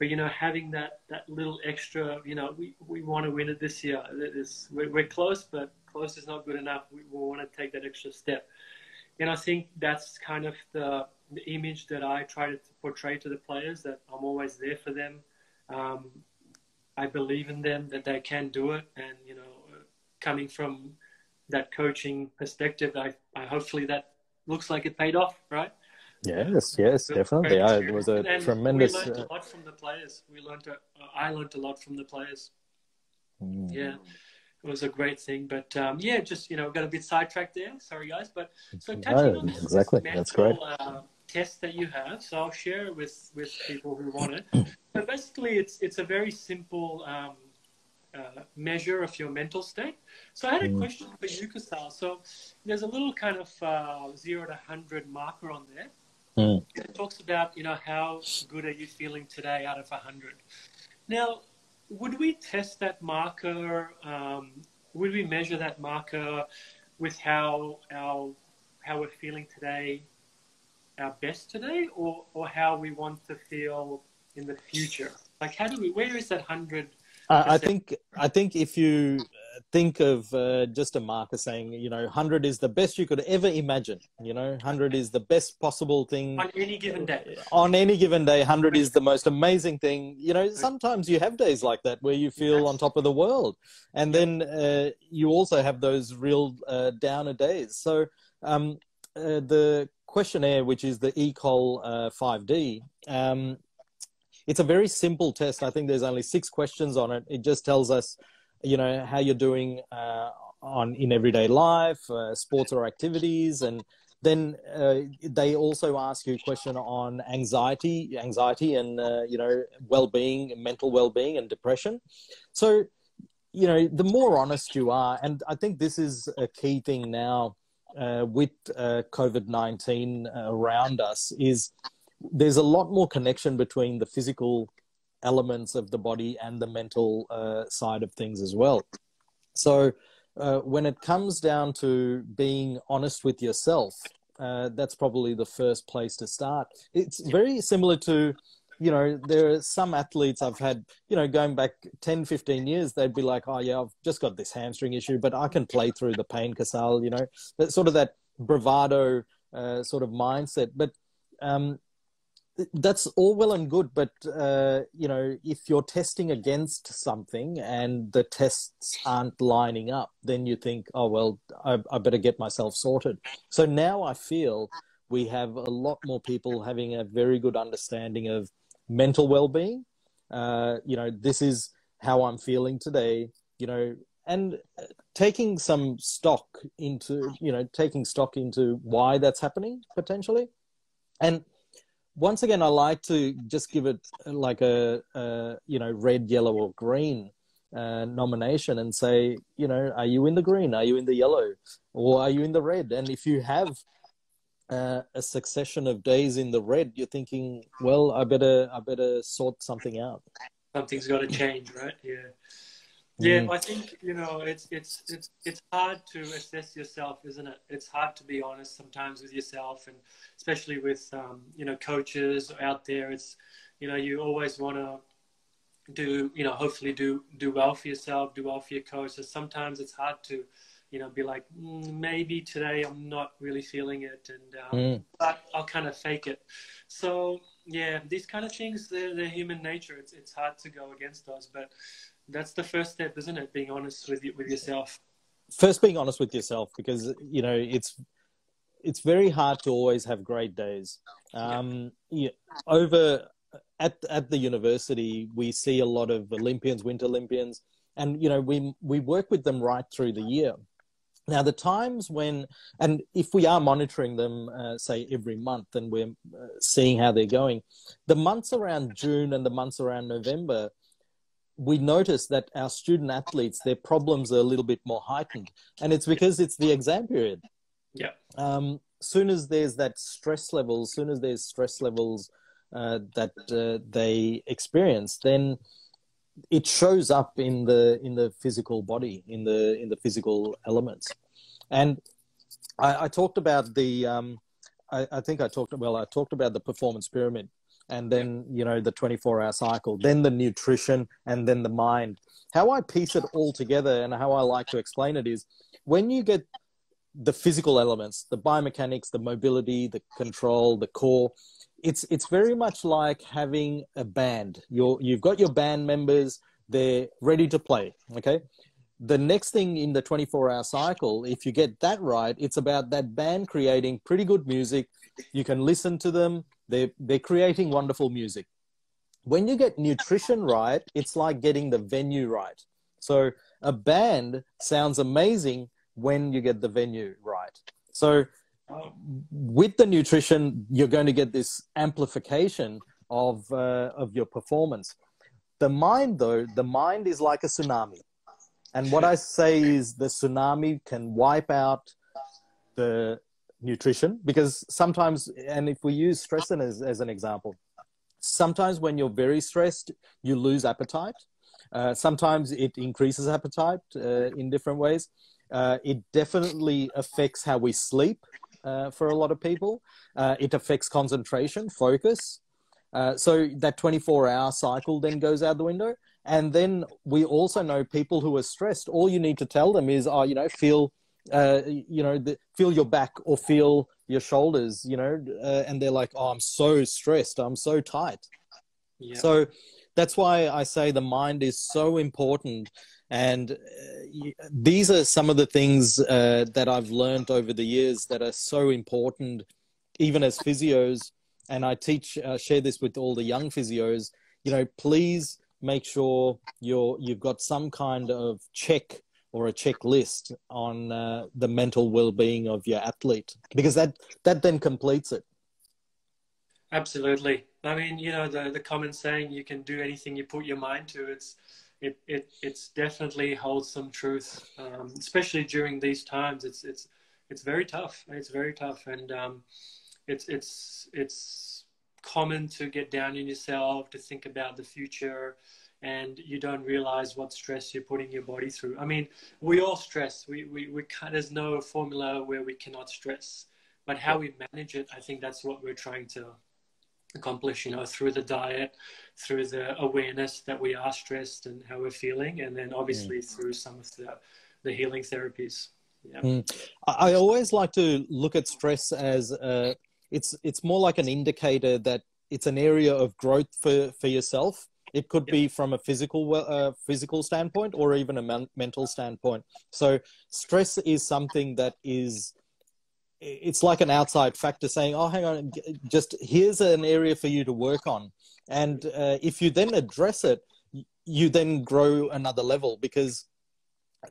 but you know having that that little extra you know we, we want to win it this year it's, we're, we're close but close is not good enough. We, we want to take that extra step. And I think that's kind of the, the image that I try to portray to the players that I'm always there for them. Um, I believe in them that they can do it. And, you know, coming from that coaching perspective, I, I hopefully that looks like it paid off, right?
Yes, yes, definitely. Yeah, it was a and tremendous.
We learned a uh, lot from the players. We learned. A, I learned a lot from the players. Mm. Yeah it was a great thing. But um, yeah, just you know, got a bit sidetracked there. Sorry, guys. But so touching no, on this,
exactly.
Mental,
That's great.
Uh, test that you have, so I'll share it with with people who want it. (clears throat) but basically, it's it's a very simple. Um, uh, measure of your mental state. So I had a mm. question for you, Kusal. So there's a little kind of uh, zero to hundred marker on there. Mm. It talks about you know how good are you feeling today out of hundred. Now would we test that marker um, would we measure that marker with how our how we're feeling today, our best today, or or how we want to feel in the future? Like, how do we? Where is that hundred?
Uh, I think I think if you think of uh, just a marker saying, you know, 100 is the best you could ever imagine. You know, 100 is the best possible thing.
On any given day.
On any given day, 100 is the most amazing thing. You know, sometimes you have days like that where you feel on top of the world. And then uh, you also have those real uh, downer days. So um, uh, the questionnaire, which is the EQ-5D, uh, um, it's a very simple test. I think there's only six questions on it. It just tells us you know how you're doing uh, on in everyday life, uh, sports or activities, and then uh, they also ask you a question on anxiety, anxiety, and uh, you know well-being, mental well-being, and depression. So you know the more honest you are, and I think this is a key thing now uh, with uh, COVID nineteen around us is there's a lot more connection between the physical elements of the body and the mental uh, side of things as well. So, uh, when it comes down to being honest with yourself, uh, that's probably the first place to start. It's very similar to, you know, there are some athletes I've had, you know, going back 10, 15 years, they'd be like, oh, yeah, I've just got this hamstring issue, but I can play through the pain, Kusal, you know, that sort of that bravado uh, sort of mindset. But um, that's all well and good, but uh, you know, if you're testing against something and the tests aren't lining up, then you think, oh well, I, I, better get myself sorted. So now I feel we have a lot more people having a very good understanding of mental well-being. Uh, you know, this is how I'm feeling today. You know, and taking some stock into, you know, taking stock into why that's happening potentially, and once again, I like to just give it like a, a you know red, yellow, or green uh, nomination and say, you know, are you in the green? Are you in the yellow? Or are you in the red? And if you have uh, a succession of days in the red, you're thinking, well, I better I better sort something out.
Something's got to change, right? Yeah. Yeah, mm. I think you know it's it's it's it's hard to assess yourself, isn't it? It's hard to be honest sometimes with yourself, and especially with um, you know coaches out there. It's you know you always want to do you know hopefully do do well for yourself, do well for your coach. So sometimes it's hard to you know be like mm, maybe today I'm not really feeling it, and um, mm. but I'll kind of fake it. So yeah, these kind of things they're, they're human nature. It's it's hard to go against those, but that's the first step, isn't it? Being honest with with yourself.
First, being honest with yourself, because you know it's it's very hard to always have great days. Um, yeah, over at at the university, we see a lot of Olympians, Winter Olympians, and you know we we work with them right through the year. Now, the times when, and if we are monitoring them, uh, say every month, and we're uh, seeing how they're going, the months around June and the months around November we notice that our student athletes their problems are a little bit more heightened. And it's because it's the exam period.
Yeah.
Um soon as there's that stress levels soon as there's stress levels uh, that uh, they experience then it shows up in the in the physical body in the in the physical elements. And i, I talked about the um, I, I think i talked well i talked about the performance pyramid and then you know the 24 hour cycle then the nutrition and then the mind. How i piece it all together and how i like to explain it is when you get the physical elements the biomechanics the mobility the control the core it's it's very much like having a band. You're you've got your band members they're ready to play okay? The next thing in the 24 hour cycle if you get that right it's about that band creating pretty good music. You can listen to them they're, they're creating wonderful music. When you get nutrition right, it's like getting the venue right. So a band sounds amazing when you get the venue right. So with the nutrition, you're going to get this amplification of uh, of your performance. The mind, though, the mind is like a tsunami, and what I say is the tsunami can wipe out the nutrition because sometimes and if we use stress as, as an example sometimes when you're very stressed you lose appetite Uh, sometimes it increases appetite uh, in different ways. Uh, it definitely affects how we sleep uh, for a lot of people. Uh, it affects concentration, focus. Uh, so that 24 hour cycle then goes out the window. And then we also know people who are stressed. All you need to tell them is, oh, you know, feel, you know, the, feel your back or feel your shoulders, you know, and they're like, oh, I'm so stressed. I'm so tight. Yeah. So that's why I say the mind is so important. And uh, these are some of the things uh, that I've learned over the years that are so important, even as physios. And I teach, uh, share this with all the young physios. You know, please make sure you're you've got some kind of check or a checklist on uh, the mental well-being of your athlete because that that then completes it
absolutely I mean, you know, the, the common saying, you can do anything you put your mind to, it's, it, it it's definitely holds some truth, um, especially during these times. It's, it's, it's very tough. It's very tough. And um, it's, it's, it's common to get down on yourself, to think about the future, and you don't realize what stress you're putting your body through. I mean, we all stress. We, we, we can't, there's no formula where we cannot stress, but how we manage it, I think that's what we're trying to accomplish, you know, through the diet, through the awareness that we are stressed and how we're feeling, and then obviously mm. through some of the, the healing therapies. Yeah. Mm.
I always like to look at stress as uh, it's it's more like an indicator that it's an area of growth for, for yourself. It could yep. be from a physical uh, physical standpoint or even a men- mental standpoint. So stress is something that is it's like an outside factor saying, "Oh, hang on, just here's an area for you to work on," and uh, if you then address it, you then grow another level because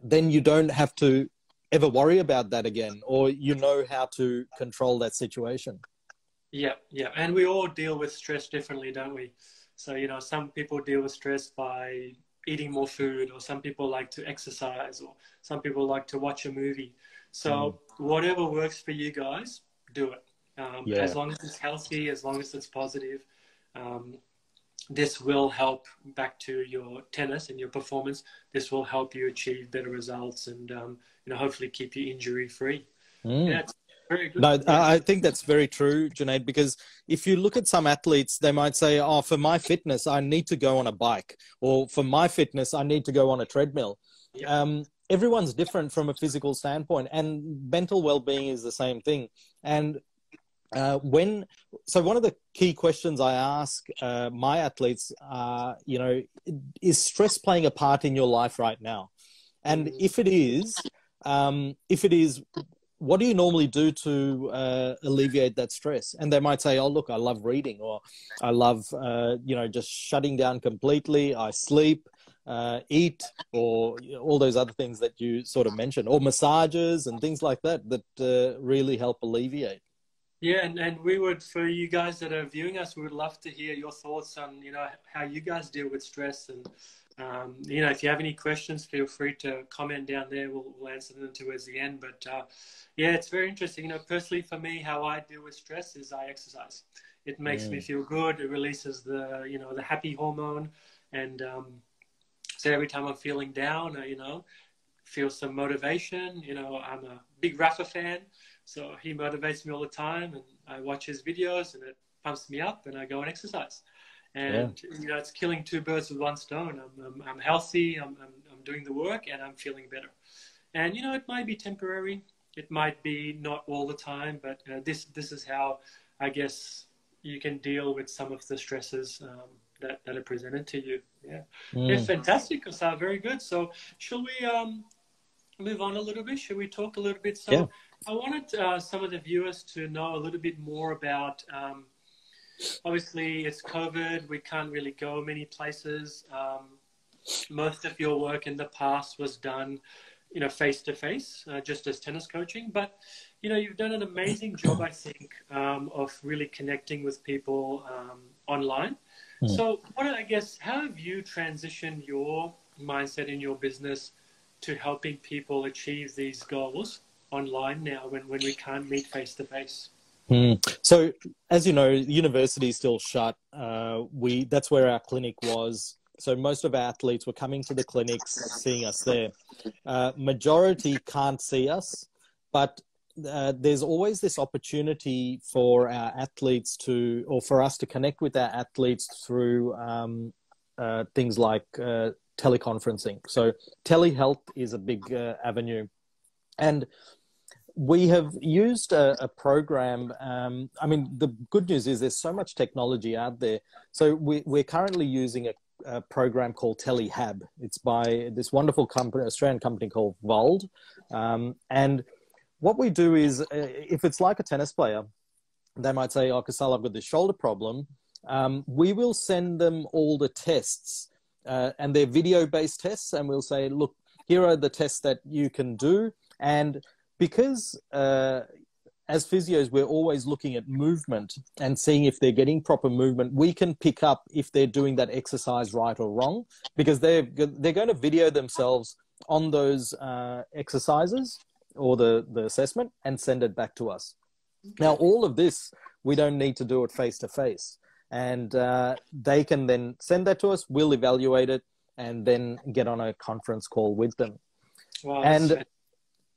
then you don't have to ever worry about that again, or you know how to control that situation.
Yeah, yeah, and we all deal with stress differently, don't we? So you know, some people deal with stress by eating more food, or some people like to exercise, or some people like to watch a movie. So mm. whatever works for you guys, do it. Um, yeah. As long as it's healthy, as long as it's positive, um, this will help back to your tennis and your performance. This will help you achieve better results and um, you know hopefully keep you injury free. Mm.
Yeah, no, I think that's very true, Junaid, because if you look at some athletes, they might say, oh, for my fitness, I need to go on a bike, or for my fitness, I need to go on a treadmill. Um, everyone's different from a physical standpoint and mental well-being is the same thing and uh, when so one of the key questions i ask uh, my athletes are you know is stress playing a part in your life right now and mm. if it is um, if it is what do you normally do to uh, alleviate that stress? And they might say oh look i love reading or i love uh, you know just shutting down completely. I sleep uh, eat or all those other things that you sort of mentioned or massages and things like that that uh, really help alleviate.
Yeah and, and we would for you guys that are viewing us we would love to hear your thoughts on you know how you guys deal with stress and um, you know if you have any questions feel free to comment down there. We'll, we'll answer them towards the end. But uh, yeah it's very interesting. You know personally for me how i deal with stress is i exercise. It makes me feel good. It releases the you know the happy hormone. And um, so every time I'm feeling down, I, you know, feel some motivation. You know, I'm a big Rafa fan, so he motivates me all the time, and I watch his videos, and it pumps me up, and I go and exercise. And yeah. you know, it's killing two birds with one stone. I'm, I'm, I'm healthy. I'm, I'm, I'm doing the work, and I'm feeling better. And you know, it might be temporary. It might be not all the time, but uh, this this is how I guess you can deal with some of the stresses um, that, that are presented to you. Yeah, mm. yeah fantastic, Kusal. Very good. So, shall we um, move on a little bit? Should we talk a little bit? So, yeah. I wanted uh, some of the viewers to know a little bit more about. Um, obviously, it's COVID. We can't really go many places. Um, most of your work in the past was done, you know, face to face, just as tennis coaching. But you know, you've done an amazing job, I think, um, of really connecting with people um, online. Mm. So, what I guess, how have you transitioned your mindset in your business to helping people achieve these goals online now when, when we can't meet face to face?
So, as you know, university is still shut. Uh, we that's where our clinic was So most of our athletes were coming to the clinics, seeing us there. Uh, majority can't see us, but uh, there's always this opportunity for our athletes to, or for us to connect with our athletes through um, uh, things like uh, teleconferencing. So telehealth is a big uh, avenue, and we have used a, a program. Um, I mean, the good news is there's so much technology out there. So we, we're currently using a, a program called TeleHab. It's by this wonderful company, Australian company called Vald, um, and what we do is, uh, if it's like a tennis player, they might say, "Oh, Kusal, I've got this shoulder problem." Um, we will send them all the tests, uh, and they're video-based tests, and we'll say, "Look, here are the tests that you can do," and because uh, as physios, we're always looking at movement and seeing if they're getting proper movement. We can pick up if they're doing that exercise right or wrong because they're they're going to video themselves on those uh, exercises or the, the assessment and send it back to us. Now, all of this, we don't need to do it face to face. And uh, they can then send that to us, we'll evaluate it, and then get on a conference call with them. Wow, and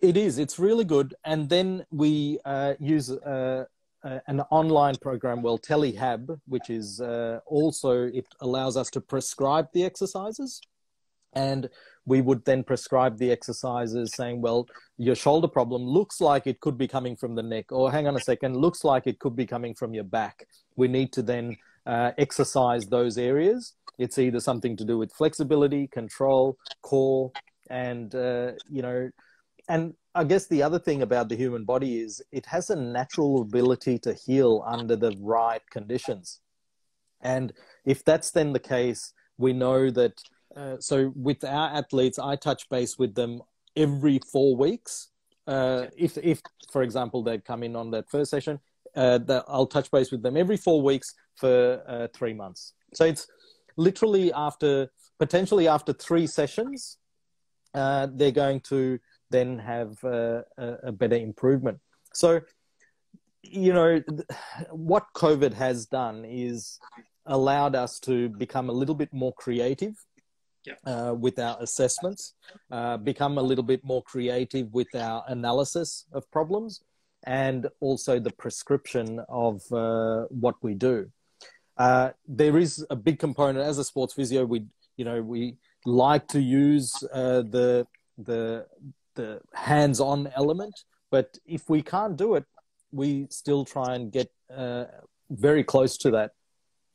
it is, it's really good. And then we uh, use uh, uh, an online program, well, TeleHab, which is uh, also, it allows us to prescribe the exercises. And we would then prescribe the exercises saying, well, your shoulder problem looks like it could be coming from the neck, or hang on a second, looks like it could be coming from your back. We need to then uh, exercise those areas. It's either something to do with flexibility, control, core, and, uh, you know, and I guess the other thing about the human body is it has a natural ability to heal under the right conditions. And if that's then the case, we know that uh, so with our athletes, I touch base with them every four weeks. Uh, if, if, for example, they come in on that first session, uh, that I'll touch base with them every four weeks for uh, three months. So it's literally after, potentially after three sessions, uh, they're going to then have a, a better improvement. So, you know, what COVID has done is allowed us to become a little bit more creative yeah. uh, with our assessments, uh, become a little bit more creative with our analysis of problems, and also the prescription of uh, what we do. Uh, there is a big component as a sports physio. We, you know, we like to use uh, the the the hands-on element, but if we can't do it, we still try and get uh, very close to that.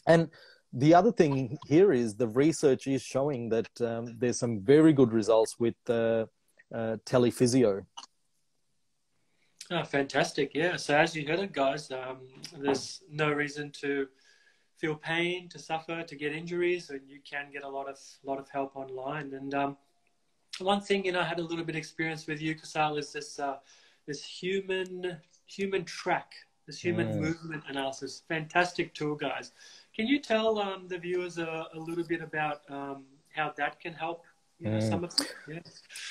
And the other thing here is the research is showing that um, there's some very good results with uh, uh, telephysio.
Oh, fantastic! Yeah. So as you heard it, guys, um, there's no reason to feel pain, to suffer, to get injuries, and you can get a lot of lot of help online. And um, one thing, you know, I had a little bit of experience with you, Kusal, is this uh, this human HumanTrak, this human mm. movement analysis. Fantastic tool, guys. Can you tell um, the viewers a, a, little bit about um, how that can help you know, mm. some of them? Yeah.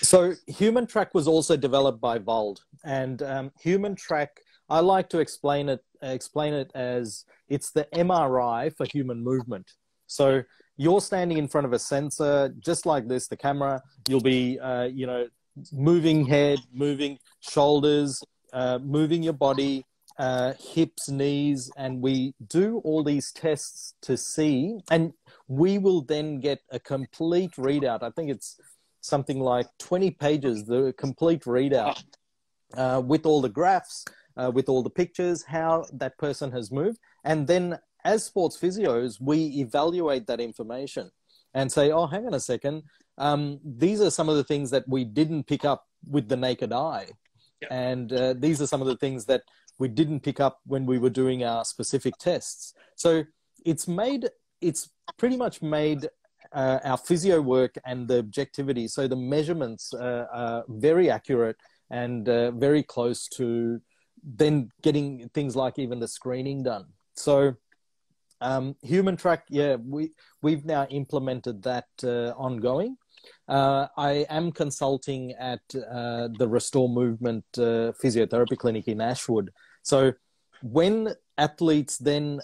So, HumanTrak was also developed by Vald, and um, HumanTrak. I like to explain it explain it as it's the MRI for human movement. So you're standing in front of a sensor just like this, the camera. You'll be, uh, you know, moving head, moving shoulders, uh, moving your body, uh, hips, knees, and we do all these tests to see, and we will then get a complete readout. I think it's something like 20 pages, the complete readout uh, with all the graphs, uh, with all the pictures, how that person has moved. And then as sports physios, we evaluate that information and say, oh, hang on a second. Um, these are some of the things that we didn't pick up with the naked eye. And uh, these are some of the things that we didn't pick up when we were doing our specific tests. So it's made, it's pretty much made uh, our physio work and the objectivity. So the measurements uh, are very accurate and uh, very close to then getting things like even the screening done. So um, HumanTrak, yeah, we we've now implemented that uh, ongoing. Uh, I am consulting at uh, the Restore Movement uh, Physiotherapy Clinic in Ashwood. So when athletes then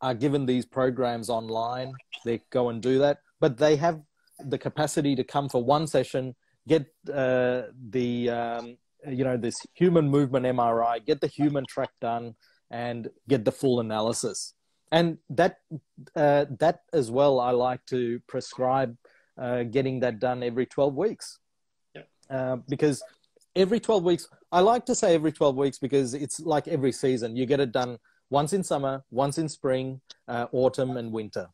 are given these programs online, they go and do that. but they have the capacity to come for one session, get uh, the um, you know this human movement MRI, get the HumanTrak done, and get the full analysis. And that uh, that as well, I like to prescribe uh, getting that done every twelve weeks,
yeah.
Uh, because every twelve weeks. I like to say every twelve weeks because it's like every season. You get it done once in summer, once in spring, uh, autumn, and winter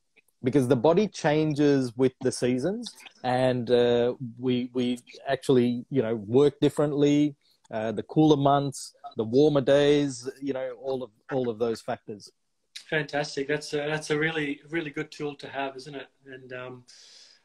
because the body changes with the seasons and uh, we we actually you know work differently uh, the cooler months the warmer days you know all of all of those factors
fantastic that's a, that's a really really good tool to have isn't it and um,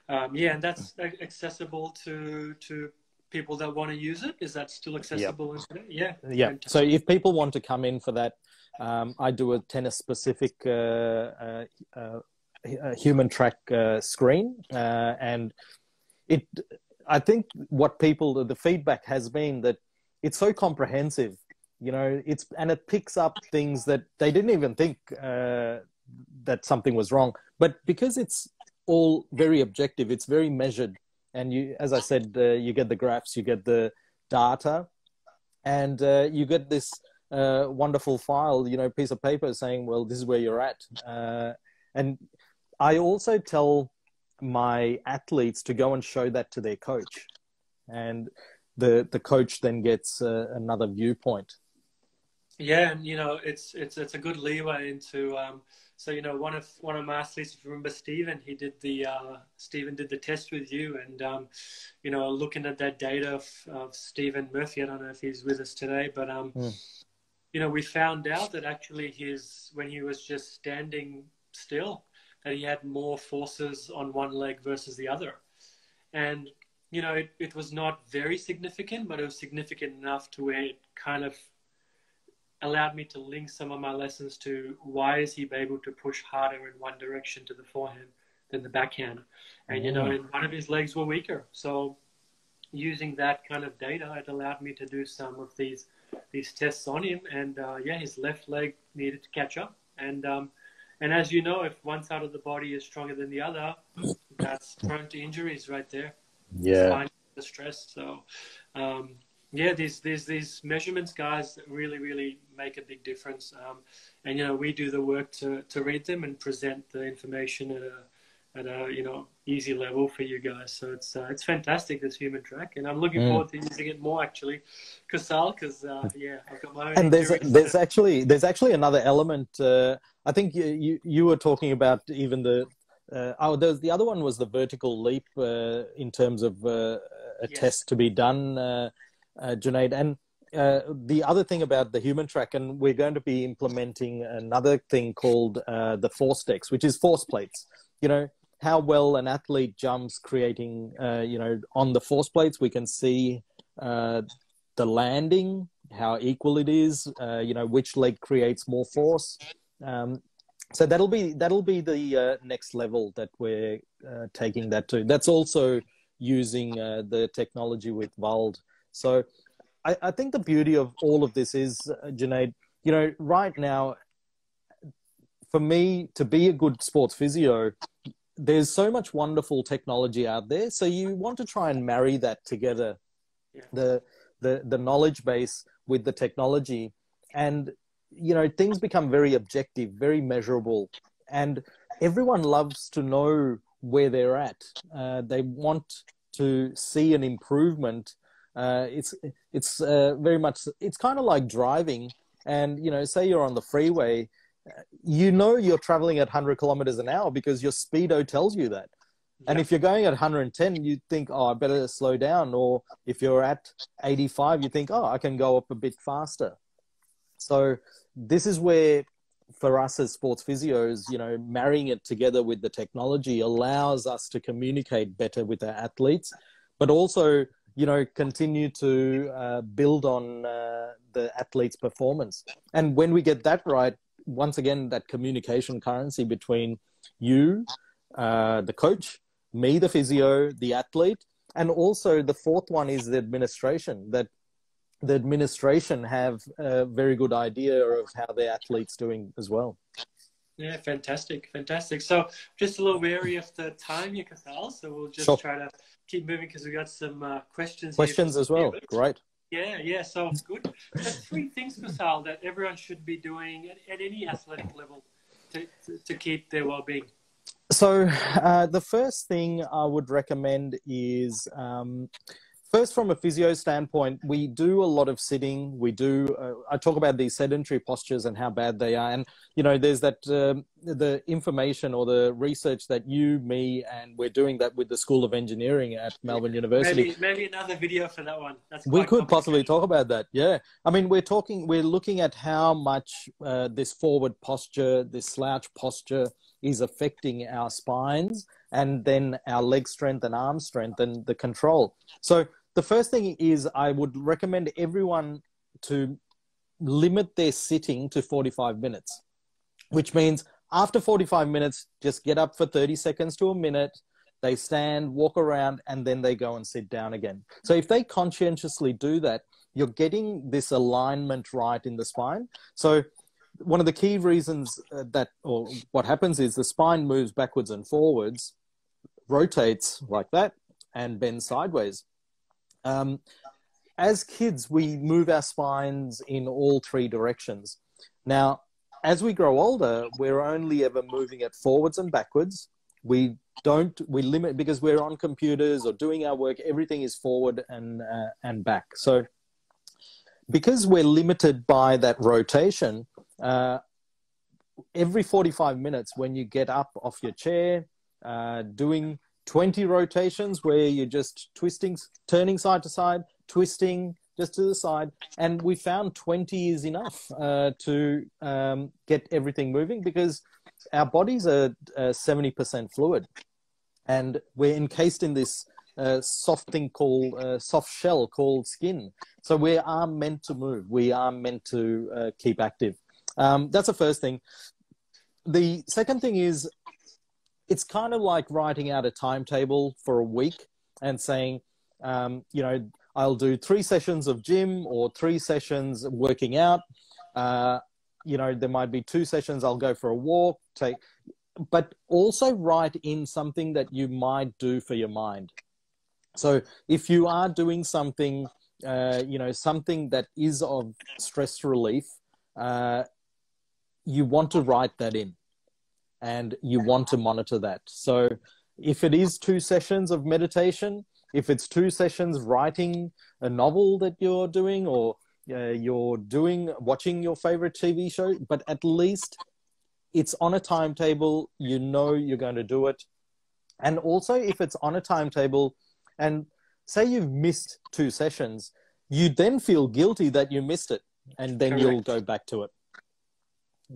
um, yeah and that's accessible to to people that want to use it is that still accessible
yep. yeah yeah fantastic. so if people want to come in for that um, I do a tennis specific uh, uh, uh HumanTrak uh, screen, uh, and it. I think what people the feedback has been that it's so comprehensive. You know, it's and it picks up things that they didn't even think uh, that something was wrong, but because it's all very objective, it's very measured, and you, as I said, uh, you get the graphs, you get the data, and uh, you get this uh, wonderful file, you know, piece of paper saying, well, this is where you're at. Uh, and I also tell my athletes to go and show that to their coach, and the the coach then gets uh, another viewpoint.
Yeah, and you know it's it's it's a good leeway into. Um, so you know one of one of my athletes, if you remember Stephen, he did the uh, Stephen did the test with you, and um, you know looking at that data of, of Stephen Murphy. I don't know if he's with us today, but um, mm. you know we found out that actually his when he was just standing still that he had more forces on one leg versus the other. And, you know, it, it was not very significant, but it was significant enough to where it kind of allowed me to link some of my lessons to why is he able to push harder in one direction to the forehand than the backhand. And, you know, mm. and one of his legs were weaker. So using that kind of data, it allowed me to do some of these these tests on him. And uh, yeah, his left leg needed to catch up. And um, and as you know, if one side of the body is stronger than the other, that's prone to injuries right there.
Yeah.
The stress. So, um, yeah, these these these measurements, guys, really really make a big difference. Um, and you know, we do the work to to read them and present the information at a at a you know easy level for you guys. So it's uh, it's fantastic this HumanTrak, and I'm looking mm. forward to using it more actually, Kusal, because uh, yeah, I've got my own.
And there's a, there's actually there's actually another element. Uh, I think you, you, you were talking about even the uh, oh there's the other one was the vertical leap uh, in terms of uh, a yes. test to be done, uh, Junaid, and. the other thing about the HumanTrak, and we're going to be implementing another thing called the ForceDecks, which is force plates. You know, how well an athlete jumps creating uh, you know on the force plates we can see uh, the landing how equal it is uh, you know which leg creates more force um, so that'll be that'll be the uh, next level that we're uh, taking that to that's also using uh, the technology with Vald so I, I, think the beauty of all of this is Junaid you know right now for me to be a good sports physio there's so much wonderful technology out there. So you want to try and marry that together yeah. the the the knowledge base with the technology. And you know things become very objective very measurable. And everyone loves to know where they're at. Uh, they want to see an improvement uh, it's it's uh, very much it's kind of like driving and you know say you're on the freeway you know you're traveling at 100 kilometers an hour because your speedo tells you that. And if you're going at 110 you think oh i better slow down or if you're at 85 you think oh i can go up a bit faster. So this is where for us as sports physios you know marrying it together with the technology allows us to communicate better with our athletes but also you know continue to uh, build on uh, the athlete's performance and when we get that right once again that communication currency between you, uh, the coach, me, the physio, the athlete, and also the fourth one is the administration. That the administration have a very good idea of how their athletes doing as well.
Yeah, fantastic, fantastic. So just a little wary of the time, Yakasal, so we'll just
Sure.
try to keep moving because we've got some uh, questions.
Questions as well. Great.
Yeah, yeah. So good. Three things, Kusal, that everyone should be doing at, at any athletic level to, to, to keep their well-being.
So, uh, the first thing I would recommend is um, first, from a physio standpoint, we do a lot of sitting. We do, uh, I talk about these sedentary postures and how bad they are. And, you know, there's that, um, the information or the research that you, me, and we're doing that with the School of Engineering at Melbourne University.
Maybe, maybe another video for that one. That's
We could possibly talk about that. Yeah. I mean, we're talking, we're looking at how much uh, this forward posture, this slouch posture is affecting our spines and then our leg strength and arm strength and the control. So, the first thing is I would recommend everyone to limit their sitting to 45 minutes, which means after 45 minutes, just get up for 30 seconds to a minute. They stand, walk around, and then they go and sit down again. So if they conscientiously do that, you're getting this alignment right in the spine. So one of the key reasons uh, that, or what happens is the spine moves backwards and forwards, rotates like that, and bends sideways. Um, as kids, we move our spines in all three directions. Now, as we grow older, we're only ever moving it forwards and backwards. We don't we limit because we're on computers or doing our work. Everything is forward and uh, and back. So, because we're limited by that rotation, uh, every forty-five minutes, when you get up off your chair, uh, doing 20 rotations where you're just twisting, turning side to side, twisting just to the side. And we found 20 is enough uh, to um, get everything moving because our bodies are uh, 70% fluid and we're encased in this uh, soft thing called uh, soft shell called skin. So we are meant to move. We are meant to uh, keep active. Um, that's the first thing. The second thing is it's kind of like writing out a timetable for a week and saying, um, you know, I'll do three sessions of gym or three sessions working out. Uh, you know, there might be two sessions. I'll go for a walk, take, but also write in something that you might do for your mind. So if you are doing something, uh, you know, something that is of stress relief, uh, you want to write that in and you want to monitor that. So if it is two sessions of meditation, if it's two sessions writing a novel that you're doing or uh, you're doing watching your favorite TV show, but at least it's on a timetable, you know you're going to do it. And also if it's on a timetable and say you've missed two sessions, you then feel guilty that you missed it and then
Correct.
you'll go back to it.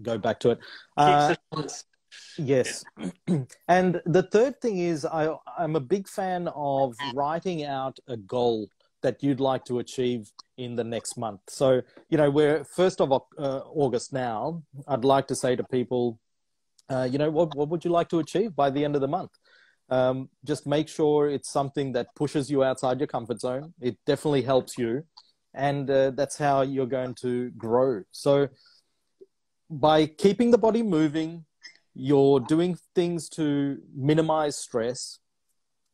Go back to it. Uh,
Keeps us honest.
Yes. (clears throat) and the third thing is I, I'm a big fan of writing out a goal that you'd like to achieve in the next month. So, you know, we're first of uh, August now. I'd like to say to people, uh, you know, what, what would you like to achieve by the end of the month? Um, just make sure it's something that pushes you outside your comfort zone. It definitely helps you. And uh, that's how you're going to grow. So, by keeping the body moving, you're doing things to minimize stress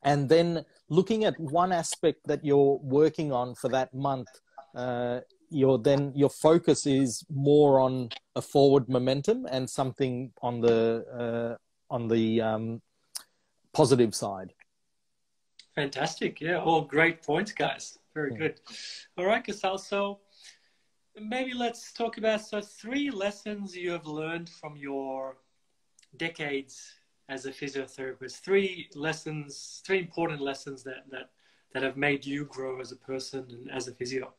and then looking at one aspect that you're working on for that month uh, your then your focus is more on a forward momentum and something on the uh, on the um, positive side
Fantastic. Yeah, all great points, guys. Very
Yeah.
good. All right, Kusal. So maybe let's talk about so three lessons you have learned from your decades as a physiotherapist. Three lessons, three important lessons that that that have made you grow as a person and as a physio.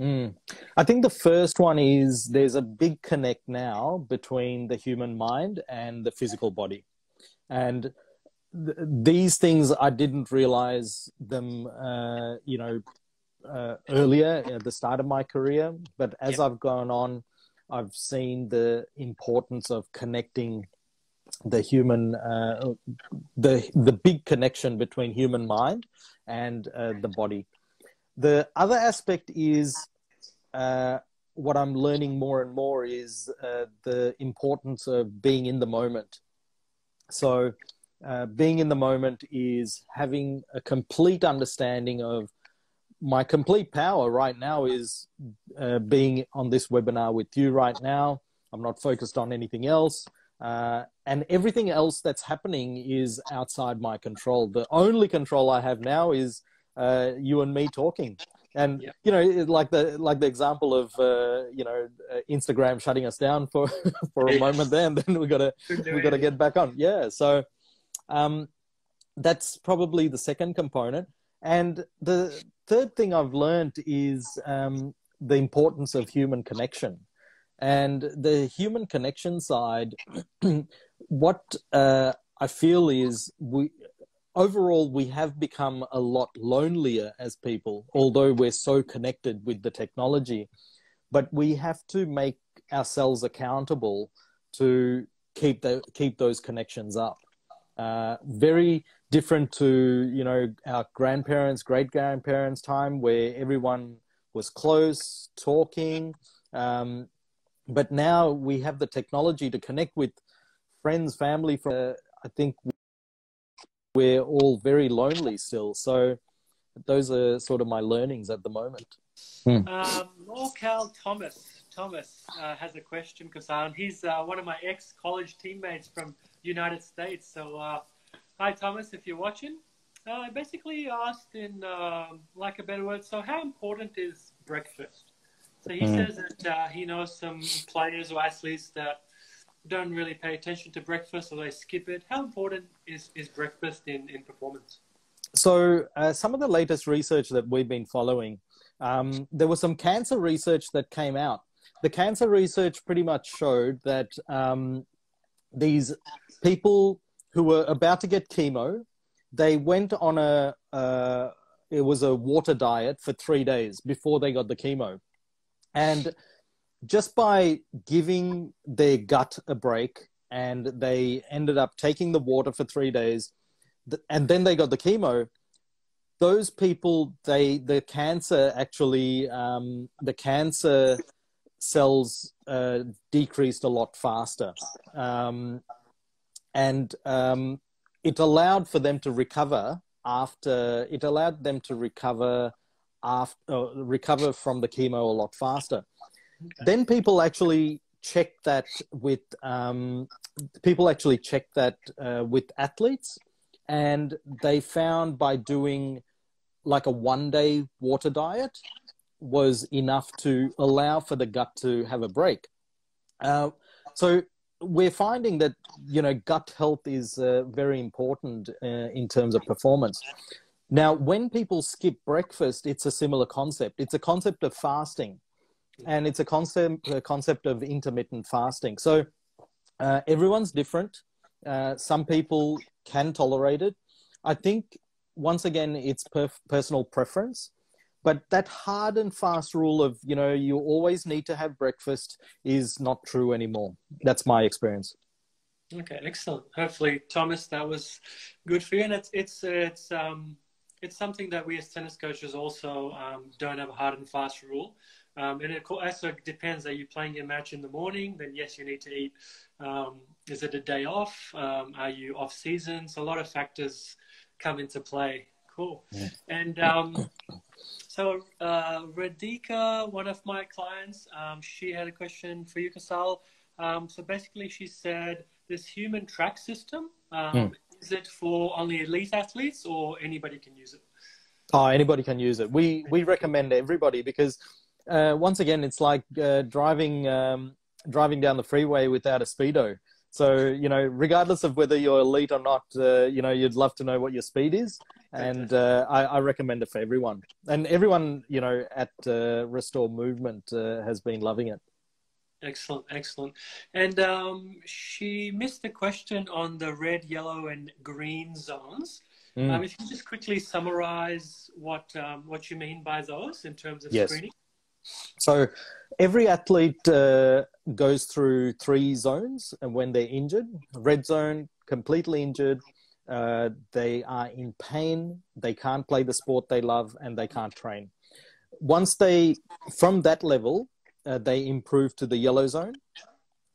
Mm. I think the first one is there's a big connect now between the human mind and the physical body. And th- these things, I didn't realize them, uh, you know, uh, earlier at the start of my career. But as
Yeah.
I've gone on, I've seen the importance of connecting the human, uh, the the big connection between human mind and uh, the body. The other aspect is uh, what I'm learning more and more is uh, the importance of being in the moment. So, uh, being in the moment is having a complete understanding of my complete power right now is uh, being on this webinar with you right now. I'm not focused on anything else. Uh, and everything else that's happening is outside my control. The only control I have now is uh, you and me talking. And yeah. you know, like the like the example of uh, you know uh, Instagram shutting us down for (laughs) for a moment, then then we gotta we gotta get back on. Yeah, so um, that's probably the second component. And the third thing I've learned is um, the importance of human connection. And the human connection side, (clears throat) what uh, I feel is we overall we have become a lot lonelier as people, although we're so connected with the technology. But we have to make ourselves accountable to keep the, keep those connections up. Uh, very different to you know our grandparents, great grandparents' time, where everyone was close, talking. Um, but now we have the technology to connect with friends, family. From uh, I think we're all very lonely still. So those are sort of my learnings at the moment.
Hmm. Um, Morcal Thomas Thomas uh, has a question, Kusal. He's uh, one of my ex-college teammates from United States. So, uh, hi Thomas, if you're watching. I uh, basically asked in um, like a better word. So, how important is breakfast? So he mm. says that uh, he knows some players or athletes that don't really pay attention to breakfast or they skip it. How important is, is breakfast in, in performance?
So, uh, some of the latest research that we've been following, um, there was some cancer research that came out. The cancer research pretty much showed that um, these people who were about to get chemo, they went on a, uh, it was a water diet for three days before they got the chemo. And just by giving their gut a break, and they ended up taking the water for three days, and then they got the chemo. Those people, they the cancer actually, um, the cancer cells uh, decreased a lot faster, um, and um, it allowed for them to recover after. It allowed them to recover after uh, recover from the chemo a lot faster. Okay. Then people actually check that with um, people actually check that uh, with athletes, and they found by doing like a one day water diet was enough to allow for the gut to have a break. Uh, so we're finding that you know gut health is uh, very important uh, in terms of performance. Now, when people skip breakfast, it's a similar concept. It's a concept of fasting, and it's a concept a concept of intermittent fasting. So uh, everyone's different. Uh, some people can tolerate it. I think once again, it's per- personal preference. But that hard and fast rule of you know you always need to have breakfast is not true anymore. That's my experience.
Okay, excellent. Hopefully, Thomas, that was good for you. And it's it's it's um it's something that we as tennis coaches also um, don't have a hard and fast rule. Um, and it also depends. Are you playing your match in the morning? Then yes, you need to eat. Um, is it a day off? Um, are you off season? So a lot of factors come into play. Cool. Yeah. And um, so uh, Radhika, one of my clients, um, she had a question for you, Kusal. so basically, she said this HumanTrak system. Mm is it for only elite athletes or anybody can use it?
Oh, anybody can use it. We we recommend everybody because uh, once again, it's like uh, driving um, driving down the freeway without a speedo. So you know, regardless of whether you're elite or not, uh, you know, you'd love to know what your speed is, and uh, I, I, recommend it for everyone. And everyone, you know, at uh, Restore Movement uh, has been loving it.
Excellent, excellent. And um, she missed the question on the red, yellow, and green zones. Mm. Um, if you can just quickly summarize what um, what you mean by those in terms of yes. screening.
So, every athlete uh, goes through three zones, and when they're injured, red zone, completely injured, uh, they are in pain, they can't play the sport they love, and they can't train. Once they, from that level, uh, they improve to the yellow zone.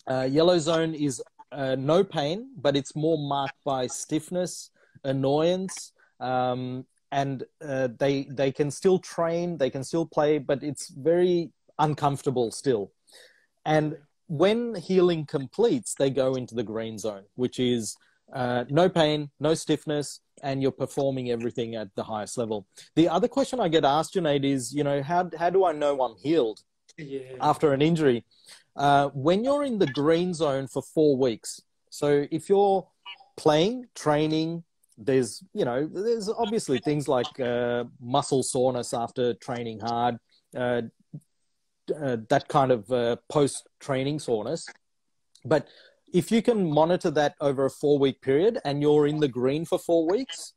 Uh, yellow zone is uh, no pain, but it's more marked by stiffness, annoyance, um, and uh, they they can still train, they can still play, but it's very uncomfortable still. And when healing completes, they go into the green zone, which is uh, no pain, no stiffness, and you're performing everything at the highest level. The other question I get asked, Junaid, is, you know, how, how do I know I'm healed
Yeah.
after an injury? Uh, when you're in the green zone for four weeks, so if you're playing, training, there's, you know, there's obviously things like uh, muscle soreness after training hard, uh, uh, that kind of uh, post training soreness. But if you can monitor that over a four week period and you're in the green for four weeks,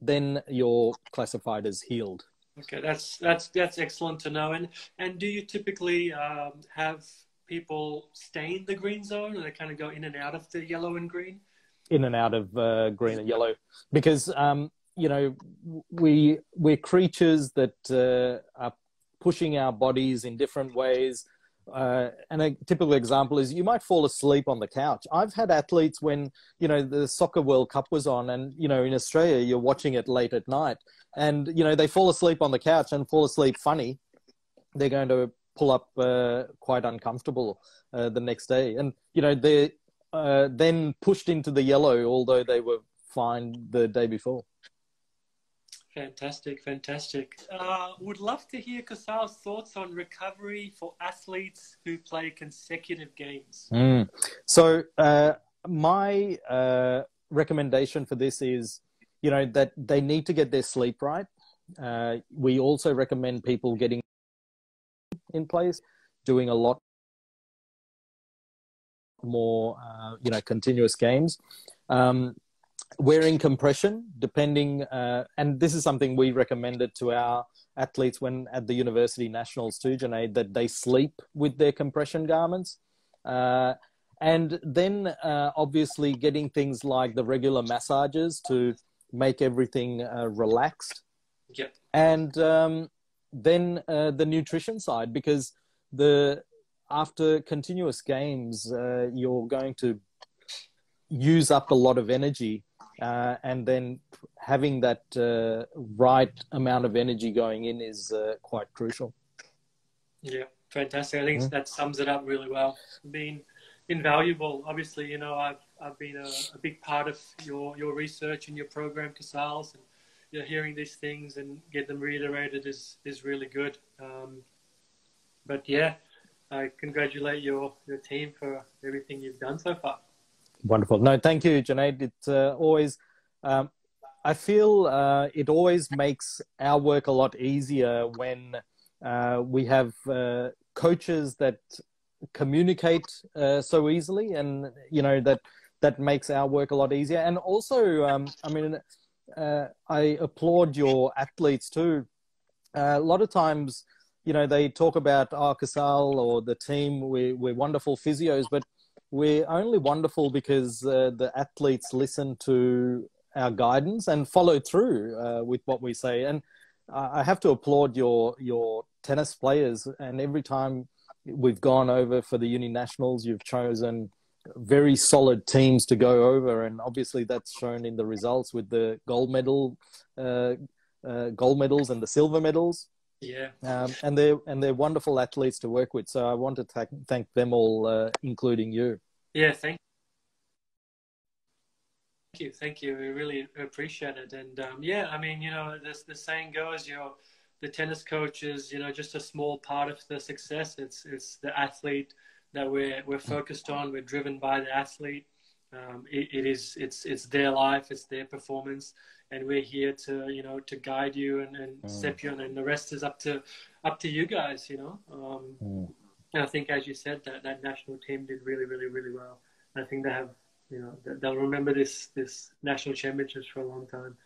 then you're classified as healed.
Okay, that's that's that's excellent to know. And and do you typically um, have people stay in the green zone, or they kind of go in and out of the yellow and green?
In and out of uh, green and yellow, because um, you know we we're creatures that uh, are pushing our bodies in different ways. Uh, and a typical example is you might fall asleep on the couch. I've had athletes when you know the soccer World Cup was on, and you know in Australia you're watching it late at night, and you know they fall asleep on the couch and fall asleep funny. They're going to pull up uh, quite uncomfortable uh, the next day, and you know they're uh, then pushed into the yellow, although they were fine the day before.
Fantastic, fantastic. Uh, would love to hear Kusal's thoughts on recovery for athletes who play consecutive games.
Mm. So, uh, my uh, recommendation for this is, you know, that they need to get their sleep right. Uh, we also recommend people getting in place, doing a lot more, uh, you know, continuous games. Um, wearing compression depending uh, and this is something we recommended to our athletes when at the university nationals too Junaid, that they sleep with their compression garments uh, and then uh, obviously getting things like the regular massages to make everything uh, relaxed
Yep.
and um, then uh, the nutrition side because the after continuous games uh, you're going to use up a lot of energy uh, and then having that uh, right amount of energy going in is uh, quite crucial.
Yeah, fantastic. I think
Mhm.
that sums it up really well. Being invaluable. Obviously, you know, I've I've been a, a big part of your your research and your program, Kusal's, and you know, hearing these things and get them reiterated is is really good. Um, but yeah, I congratulate your your team for everything you've done so far.
Wonderful. No, thank you, Junaid. It uh, always, um, I feel uh, it always makes our work a lot easier when uh, we have uh, coaches that communicate uh, so easily, and you know that that makes our work a lot easier. And also, um, I mean, uh, I applaud your athletes too. A lot of times, you know, they talk about oh, Kusal or the team. We, we're wonderful physios, but we're only wonderful because uh, the athletes listen to our guidance and follow through uh, with what we say. And I have to applaud your your tennis players. And every time we've gone over for the uni nationals, you've chosen very solid teams to go over, and obviously that's shown in the results with the gold medal, uh, uh, gold medals, and the silver medals.
Yeah,
Um, and they're and they're wonderful athletes to work with. So I want to thank thank them all, uh, including you.
yeah. Thank. Thank you, thank you. We really appreciate it. And um, yeah, I mean, you know, this the saying goes, you know, the tennis coach is, you know, just a small part of the success. It's it's the athlete that we're we're focused on. We're driven by the athlete. Um, it, it is it's it's their life, it's their performance, and we're here to you know to guide you and, and
Mm.
step you on, and the rest is up to up to you guys. You know. Um,
Mm.
and I think, as you said, that that national team did really, really, really well. I think they have, you know, they- they'll remember this this national championships for a long time.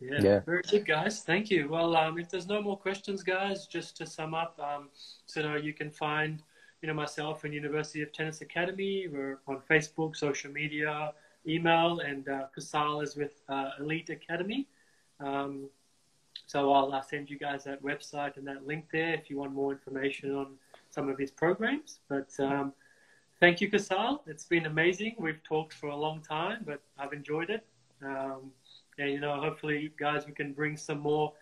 Yeah,
Yeah.
very good, guys. Thank you. Well, um, if there's no more questions, guys, just to sum up, um, so now you can find, you know, myself and University of Tennis Academy. We're on Facebook, social media, email, and uh, Kusal is with uh, Elite Academy. Um, so I'll uh, send you guys that website and that link there if you want more information on some of his programs. But um, thank you, Kusal. It's been amazing. We've talked for a long time, but I've enjoyed it. Um, and you know, hopefully, guys, we can bring some more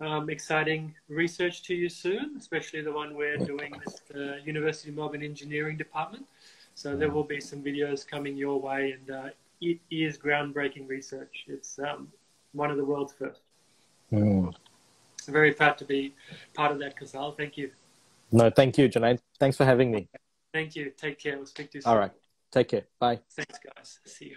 um, exciting research to you soon, especially the one we're doing with the University of Melbourne Engineering Department. So there will be some videos coming your way, and uh, it is groundbreaking research. It's um, one of the world's first.
Mm.
Very proud to be part of that, Kusal. Thank you.
No, thank you, Junaid. Thanks for having me.
Thank you. Take care. We'll speak to you soon.
All right. Take care. Bye.
Thanks, guys. See you.